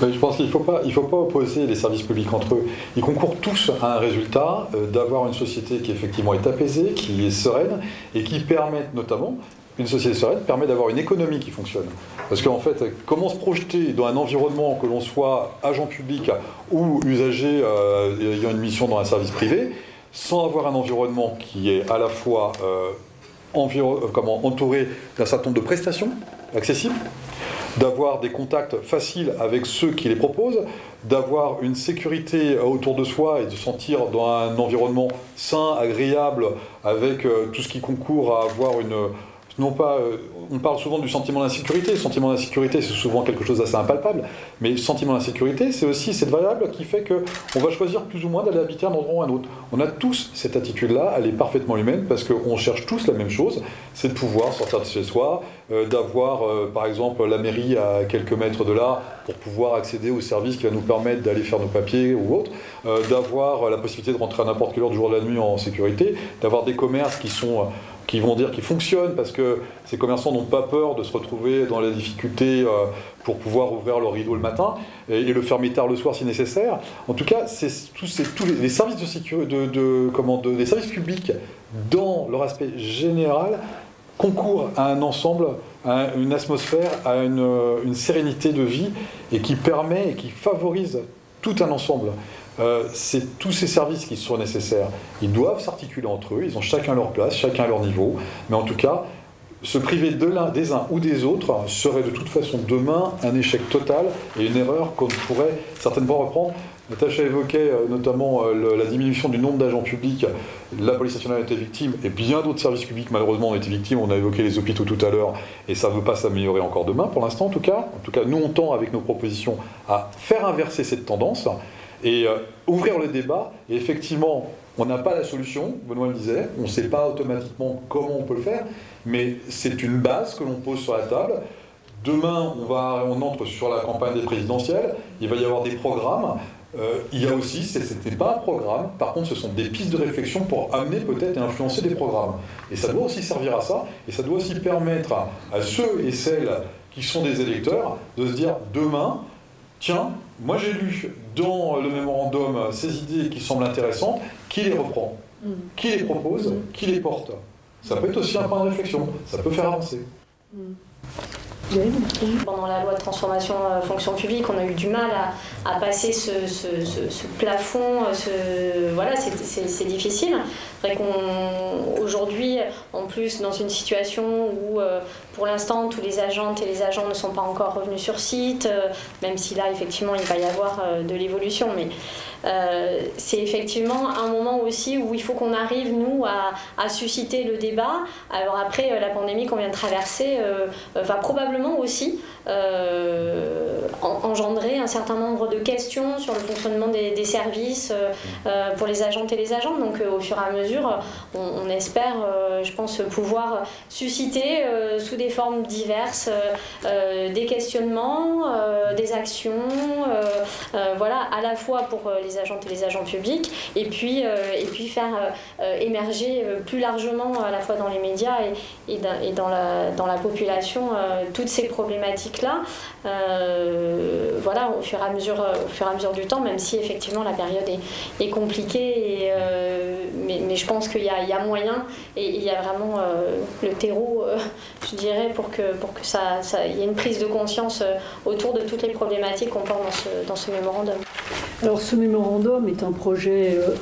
Je pense qu'il ne faut, pas, faut pas opposer les services publics entre eux. Ils concourent tous à un résultat d'avoir une société qui effectivement est apaisée, qui est sereine et qui permette notamment une société sereine permet d'avoir une économie qui fonctionne. Parce qu'en fait, comment se projeter dans un environnement, que l'on soit agent public ou usager euh, ayant une mission dans un service privé, sans avoir un environnement qui est à la fois euh, euh, entouré d'un certain nombre de prestations accessibles, d'avoir des contacts faciles avec ceux qui les proposent, d'avoir une sécurité autour de soi et de se sentir dans un environnement sain, agréable, avec tout ce qui concourt à avoir une non pas, euh, on parle souvent du sentiment d'insécurité. Le sentiment d'insécurité, c'est souvent quelque chose d'assez impalpable. Mais le sentiment d'insécurité, c'est aussi cette variable qui fait qu'on va choisir plus ou moins d'aller habiter un endroit ou un autre. On a tous cette attitude-là, elle est parfaitement humaine parce qu'on cherche tous la même chose, c'est de pouvoir sortir de chez soi, euh, d'avoir euh, par exemple la mairie à quelques mètres de là pour pouvoir accéder aux services qui va nous permettre d'aller faire nos papiers ou autre, d'avoir la possibilité de rentrer à n'importe quelle heure du jour ou de la nuit en sécurité, d'avoir des commerces qui sont qui vont dire qu'ils fonctionnent parce que ces commerçants n'ont pas peur de se retrouver dans la difficulté euh, pour pouvoir ouvrir le rideau le matin et, le fermer tard le soir si nécessaire. En tout cas, c'est tous, les, services de sécurité, de, comment, des services publics dans leur aspect général concourent à un ensemble, à une atmosphère, à une, une sérénité de vie et qui permet et qui favorise tout un ensemble. Euh, c'est tous ces services qui sont nécessaires. Ils doivent s'articuler entre eux, ils ont chacun leur place, chacun leur niveau, mais en tout cas, se priver de l'un, des uns ou des autres serait de toute façon demain un échec total et une erreur qu'on pourrait certainement reprendre. Natacha évoquait euh, notamment euh, la diminution du nombre d'agents publics. La police nationale a été victime et bien d'autres services publics malheureusement ont été victimes. On a évoqué les hôpitaux tout à l'heure et ça ne veut pas s'améliorer encore demain pour l'instant en tout cas. En tout cas, nous on tend avec nos propositions à faire inverser cette tendance et euh, ouvrir le débat. Et effectivement, on n'a pas la solution, Benoît le disait, on ne sait pas automatiquement comment on peut le faire, mais c'est une base que l'on pose sur la table. Demain, on, entre sur la campagne des présidentielles, il va y avoir des programmes. Euh, il y a aussi, ce n'était pas un programme, par contre ce sont des pistes de réflexion pour amener peut-être et influencer des programmes. Et ça doit aussi servir à ça, et ça doit aussi permettre à ceux et celles qui sont des électeurs de se dire demain, tiens, moi j'ai lu dans le mémorandum ces idées qui semblent intéressantes, qui les reprend mm. Qui les propose mm. Qui les porte Ça peut être aussi un point de réflexion, ça peut faire avancer. Pendant la loi de transformation euh, fonction publique, on a eu du mal à, passer ce, plafond. Euh, ce, voilà, c'est difficile. C'est vrai qu'aujourd'hui, en plus, dans une situation où, euh, pour l'instant, tous les agentes et les agents ne sont pas encore revenus sur site, même si là, effectivement, il va y avoir de l'évolution, mais euh, c'est effectivement un moment aussi où il faut qu'on arrive, nous, à, susciter le débat. Alors après, euh, la pandémie qu'on vient de traverser euh, va probablement aussi engendrer un certain nombre de questions sur le fonctionnement des, services pour les agentes et les agents. Donc au fur et à mesure, on, espère, je pense, pouvoir susciter sous des formes diverses des questionnements, des actions, voilà, à la fois pour les agentes et les agents publics, et puis, euh, faire euh, émerger euh, plus largement, à la fois dans les médias et, dans, la, population, toutes ces problématiques-là, voilà, au fur, et à mesure, au fur et à mesure du temps, même si effectivement la période est, compliquée, et, mais, je pense qu'il y, a moyen, et il y a vraiment le terreau, je dirais, pour que, pour que ça, y ait une prise de conscience autour de toutes les problématiques qu'on porte dans ce, mémorandum. Alors ce mémorandum est un projet euh,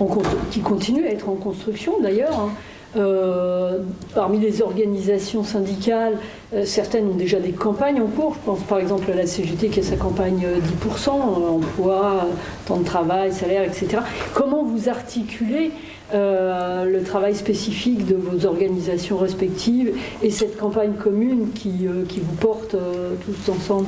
qui continue à être en construction d'ailleurs. Hein. Euh, parmi les organisations syndicales, euh, certaines ont déjà des campagnes en cours. Je pense par exemple à la CGT qui a sa campagne 10%, emploi, temps de travail, salaire, etc. Comment vous articulez le travail spécifique de vos organisations respectives et cette campagne commune qui, qui vous porte tous ensemble?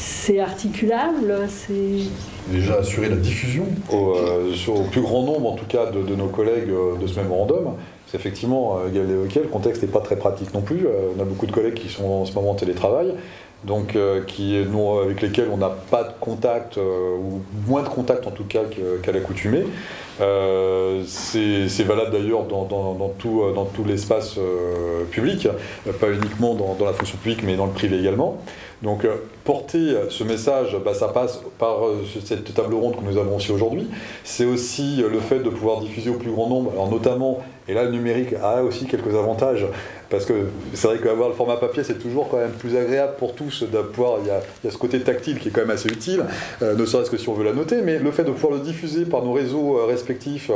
C'est articulable c'est... Déjà assurer la diffusion au, euh, plus grand nombre, en tout cas, de, nos collègues euh, de ce mémorandum. C'est effectivement, euh, Gaël le contexte n'est pas très pratique non plus. on a beaucoup de collègues qui sont en ce moment en télétravail, donc qui, nous, avec lesquels on n'a pas de contact, ou moins de contact en tout cas qu'à l'accoutumée. c'est valable d'ailleurs dans, tout, dans tout l'espace public, pas uniquement dans, dans, la fonction publique, mais dans le privé également. Donc euh, porter ce message, bah, ça passe par euh, cette table ronde que nous avons aussi aujourd'hui. C'est aussi euh, le fait de pouvoir diffuser au plus grand nombre, alors notamment, et là le numérique a aussi quelques avantages, parce que c'est vrai qu'avoir le format papier c'est toujours quand même plus agréable pour tous de pouvoir, il y a, ce côté tactile qui est quand même assez utile, ne serait-ce que si on veut la noter, mais le fait de pouvoir le diffuser par nos réseaux respectifs,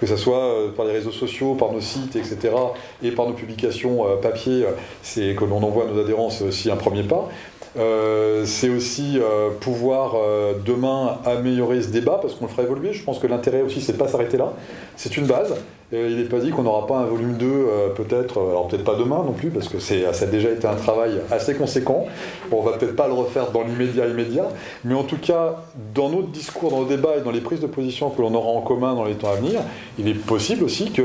que ce soit par les réseaux sociaux, par nos sites, etc., et par nos publications papier, c'est que l'on envoie à nos adhérents, c'est aussi un premier pas. Euh, c'est aussi euh, pouvoir euh, demain améliorer ce débat parce qu'on le fera évoluer. Je pense que l'intérêt aussi, c'est de pas s'arrêter là. C'est une base. il n'est pas dit qu'on n'aura pas un volume 2 peut-être, alors peut-être pas demain non plus parce que ça a déjà été un travail assez conséquent. Bon, on va peut-être pas le refaire dans l'immédiat immédiat, mais en tout cas, dans notre discours, dans nos débats et dans les prises de position que l'on aura en commun dans les temps à venir, il est possible aussi que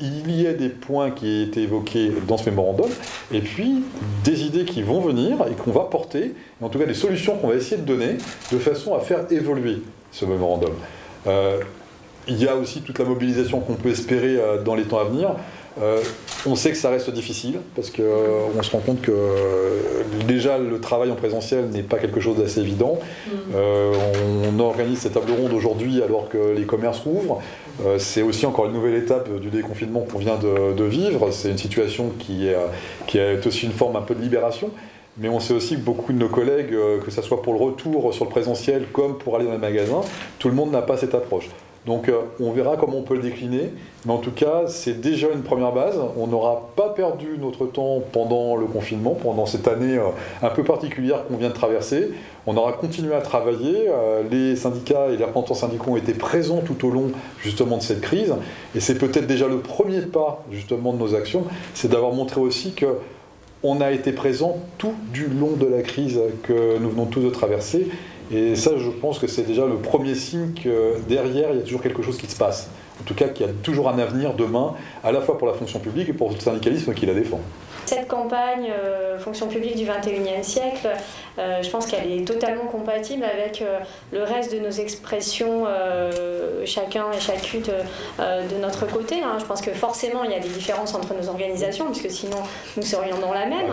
il y a des points qui ont été évoqués dans ce mémorandum, et puis des idées qui vont venir et qu'on va porter, en tout cas des solutions qu'on va essayer de donner, de façon à faire évoluer ce mémorandum. Euh, il y a aussi toute la mobilisation qu'on peut espérer euh, dans les temps à venir. Euh, on sait que ça reste difficile parce qu'on euh, se rend compte que euh, déjà le travail en présentiel n'est pas quelque chose d'assez évident. Mm. on organise cette table ronde aujourd'hui alors que les commerces rouvrent. C'est aussi encore une nouvelle étape du déconfinement qu'on vient de, vivre. C'est une situation qui est, qui est aussi une forme un peu de libération. Mais on sait aussi que beaucoup de nos collègues, que ce soit pour le retour sur le présentiel comme pour aller dans les magasins, tout le monde n'a pas cette approche. Donc euh, on verra comment on peut le décliner, mais en tout cas c'est déjà une première base. On n'aura pas perdu notre temps pendant le confinement, pendant cette année euh, un peu particulière qu'on vient de traverser. On aura continué à travailler. Euh, les syndicats et les représentants syndicaux ont été présents tout au long justement de cette crise, et c'est peut-être déjà le premier pas justement de nos actions, c'est d'avoir montré aussi que on a été présent tout du long de la crise que nous venons tous de traverser et ça, je pense que c'est déjà le premier signe que derrière, il y a toujours quelque chose qui se passe. En tout cas, qu'il y a toujours un avenir demain, à la fois pour la fonction publique et pour le syndicalisme qui la défend. Cette campagne euh, fonction publique du 21e siècle, euh, je pense qu'elle est totalement compatible avec euh, le reste de nos expressions, chacun et chacune de, notre côté. Hein. Je pense que forcément, il y a des différences entre nos organisations, puisque sinon, nous serions dans la même.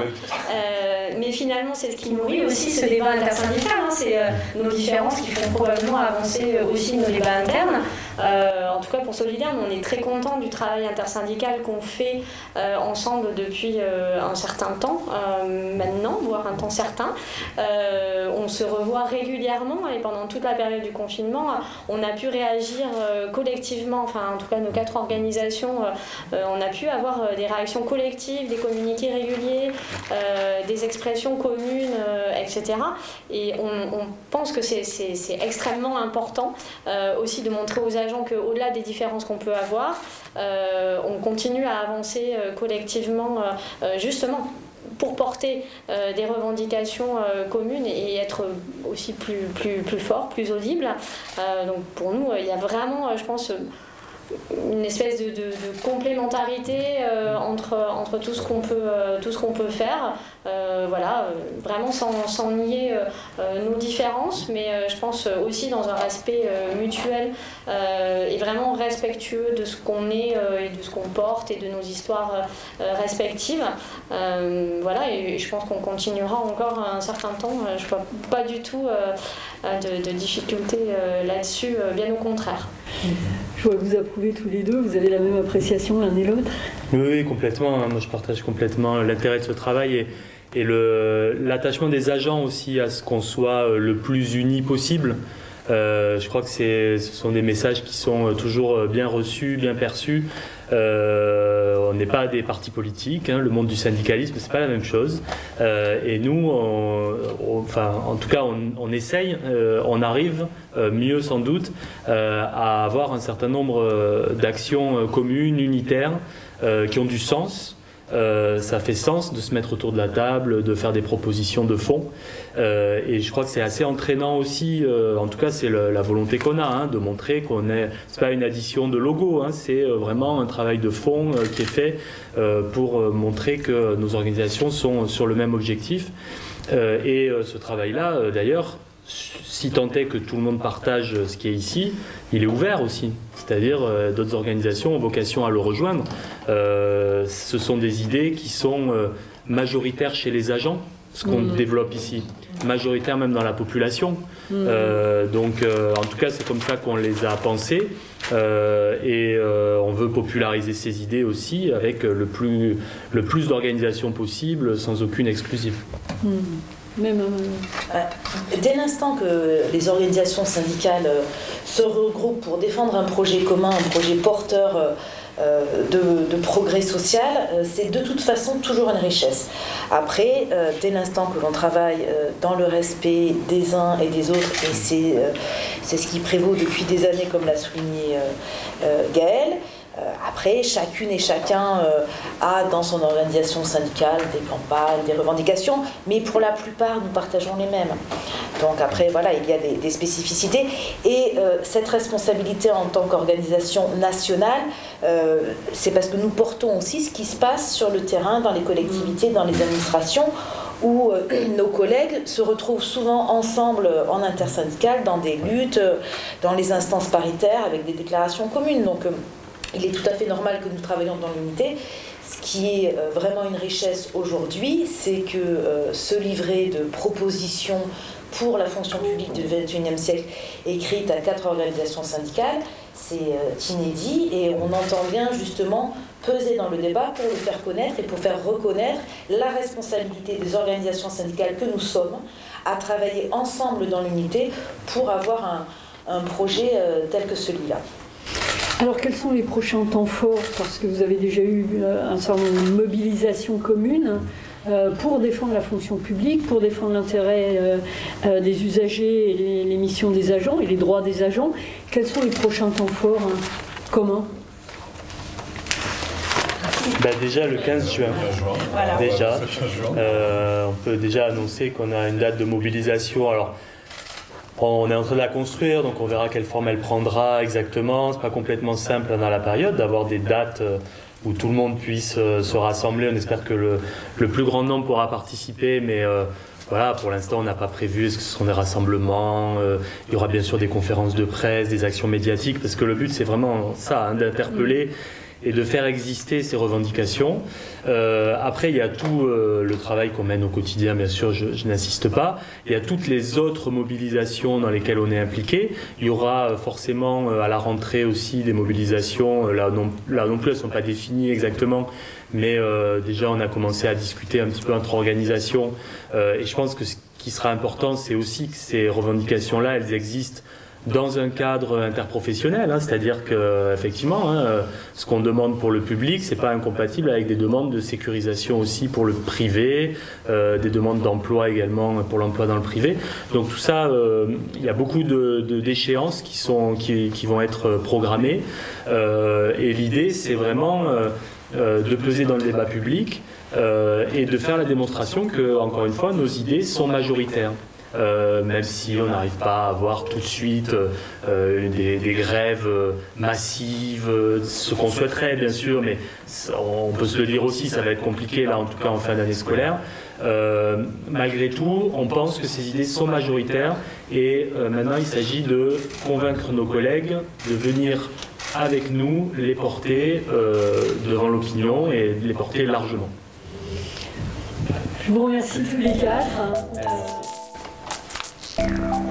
mais finalement, c'est ce qui nourrit aussi ce débat intersyndical. Hein. C'est nos différences qui font probablement avancer aussi nos débats internes. en tout cas, pour Solidaire, on est très content du travail intersyndical qu'on fait ensemble depuis un certain temps maintenant, voire un temps certain. Euh, on se revoit régulièrement et pendant toute la période du confinement, on a pu réagir euh, collectivement, enfin en tout cas nos quatre organisations, euh, on a pu avoir des réactions collectives, des communiqués réguliers, des expressions communes, etc. Et on, pense que c'est extrêmement important aussi de montrer aux agents qu'au-delà des différences qu'on peut avoir, on continue à avancer collectivement justement pour porter euh, des revendications euh, communes et être aussi plus, plus, plus fort, plus audible. Euh, donc pour nous, il y a vraiment, je pense, une espèce de, complémentarité entre, entre tout ce qu'on peut, tout ce qu'on peut faire. voilà, vraiment sans, sans nier nos différences, mais je pense aussi dans un respect mutuel et vraiment respectueux de ce qu'on est et de ce qu'on porte et de nos histoires respectives. voilà, et je pense qu'on continuera encore un certain temps. Je vois pas du tout de, de difficultés là-dessus, bien au contraire. Je vois que vous approuvez tous les deux, vous avez la même appréciation l'un et l'autre oui, complètement. Moi, je partage complètement l'intérêt de ce travail et, l'attachement des agents aussi à ce qu'on soit le plus unis possible. Euh, je crois que ce sont des messages qui sont toujours bien reçus, bien perçus. Euh, on n'est pas des partis politiques, hein. le monde du syndicalisme, c'est pas la même chose. Euh, et nous, en tout cas, on, essaye, on arrive mieux sans doute à avoir un certain nombre d'actions communes, unitaires, qui ont du sens. Euh, ça fait sens de se mettre autour de la table, de faire des propositions de fond. Euh, et je crois que c'est assez entraînant aussi, euh, en tout cas c'est la volonté qu'on a, hein, de montrer qu'on est, c'est pas une addition de logos, hein, c'est vraiment un travail de fond qui est fait pour montrer que nos organisations sont sur le même objectif. et ce travail-là, d'ailleurs, si tant est que tout le monde partage ce qui est ici, il est ouvert aussi. C'est-à-dire euh, d'autres organisations ont vocation à le rejoindre. Euh, ce sont des idées qui sont euh, majoritaires chez les agents, ce qu'on mmh. développe ici, majoritaires même dans la population. Mmh. donc en tout cas c'est comme ça qu'on les a pensées et on veut populariser ces idées aussi avec le plus, le plus d'organisations possible sans aucune exclusive. Mmh. Même, euh, Dès l'instant que les organisations syndicales euh, se regroupent pour défendre un projet commun, un projet porteur euh, de, progrès social, c'est de toute façon toujours une richesse. Après, dès l'instant que l'on travaille dans le respect des uns et des autres, et c'est ce qui prévaut depuis des années, comme l'a souligné Gaël, euh, après, chacune et chacun euh, a dans son organisation syndicale des campagnes, des revendications, mais pour la plupart, nous partageons les mêmes. Donc après, voilà, il y a des, spécificités. Et euh, cette responsabilité en tant qu'organisation nationale, c'est parce que nous portons aussi ce qui se passe sur le terrain, dans les collectivités, dans les administrations où nos collègues se retrouvent souvent ensemble en intersyndical dans des luttes, dans les instances paritaires avec des déclarations communes. Donc il est tout à fait normal que nous travaillions dans l'unité. Ce qui est euh, vraiment une richesse aujourd'hui, c'est que euh, ce livret de propositions pour la fonction publique du XXIe siècle, écrite à quatre organisations syndicales, c'est euh, inédit et on entend bien justement peser dans le débat pour le faire connaître et pour faire reconnaître la responsabilité des organisations syndicales que nous sommes à travailler ensemble dans l'unité pour avoir un, projet tel que celui-là. Alors quels sont les prochains temps forts Parce que vous avez déjà eu un certain nombre de mobilisations communes. pour défendre la fonction publique, pour défendre l'intérêt des usagers et les, missions des agents et les droits des agents. Quels sont les prochains temps forts hein communs? Bah, déjà le 15 juin. Déjà, euh, on peut déjà annoncer qu'on a une date de mobilisation. Alors, on est en train de la construire, donc on verra quelle forme elle prendra exactement. C'est pas complètement simple dans la période d'avoir des dates euh, où tout le monde puisse euh, se rassembler. On espère que le, plus grand nombre pourra participer, mais voilà, pour l'instant, on n'a pas prévu est-ce que ce sont des rassemblements. il y aura bien sûr des conférences de presse, des actions médiatiques, parce que le but, c'est vraiment ça, hein, d'interpeller et de faire exister ces revendications. Euh, après, il y a tout euh, le travail qu'on mène au quotidien, bien sûr, je, n'insiste pas. Il y a toutes les autres mobilisations dans lesquelles on est impliqué. Il y aura euh, forcément à la rentrée aussi des mobilisations. Là non, là non plus, elles ne sont pas définies exactement, mais déjà, on a commencé à discuter un petit peu entre organisations. et je pense que ce qui sera important, c'est aussi que ces revendications-là, elles existent dans un cadre interprofessionnel, hein, c'est-à-dire que effectivement, hein, ce qu'on demande pour le public, c'est pas incompatible avec des demandes de sécurisation aussi pour le privé, euh, des demandes d'emploi également pour l'emploi dans le privé. Donc tout ça, euh, il y a beaucoup de, d'échéances qui sont qui, qui, vont être programmées, euh, et l'idée, c'est vraiment de peser dans le débat public et de faire la démonstration que, encore une fois, nos idées sont majoritaires. Euh, même si on n'arrive pas à avoir tout de suite euh, des, grèves euh, massives, ce qu'on souhaiterait bien sûr, mais on peut se le dire aussi, ça va être compliqué là en tout cas en fin d'année scolaire. malgré tout, on pense que ces idées sont majoritaires et maintenant il s'agit de convaincre nos collègues de venir avec nous les porter devant l'opinion et de les porter largement. Je vous remercie tous les quatre. You.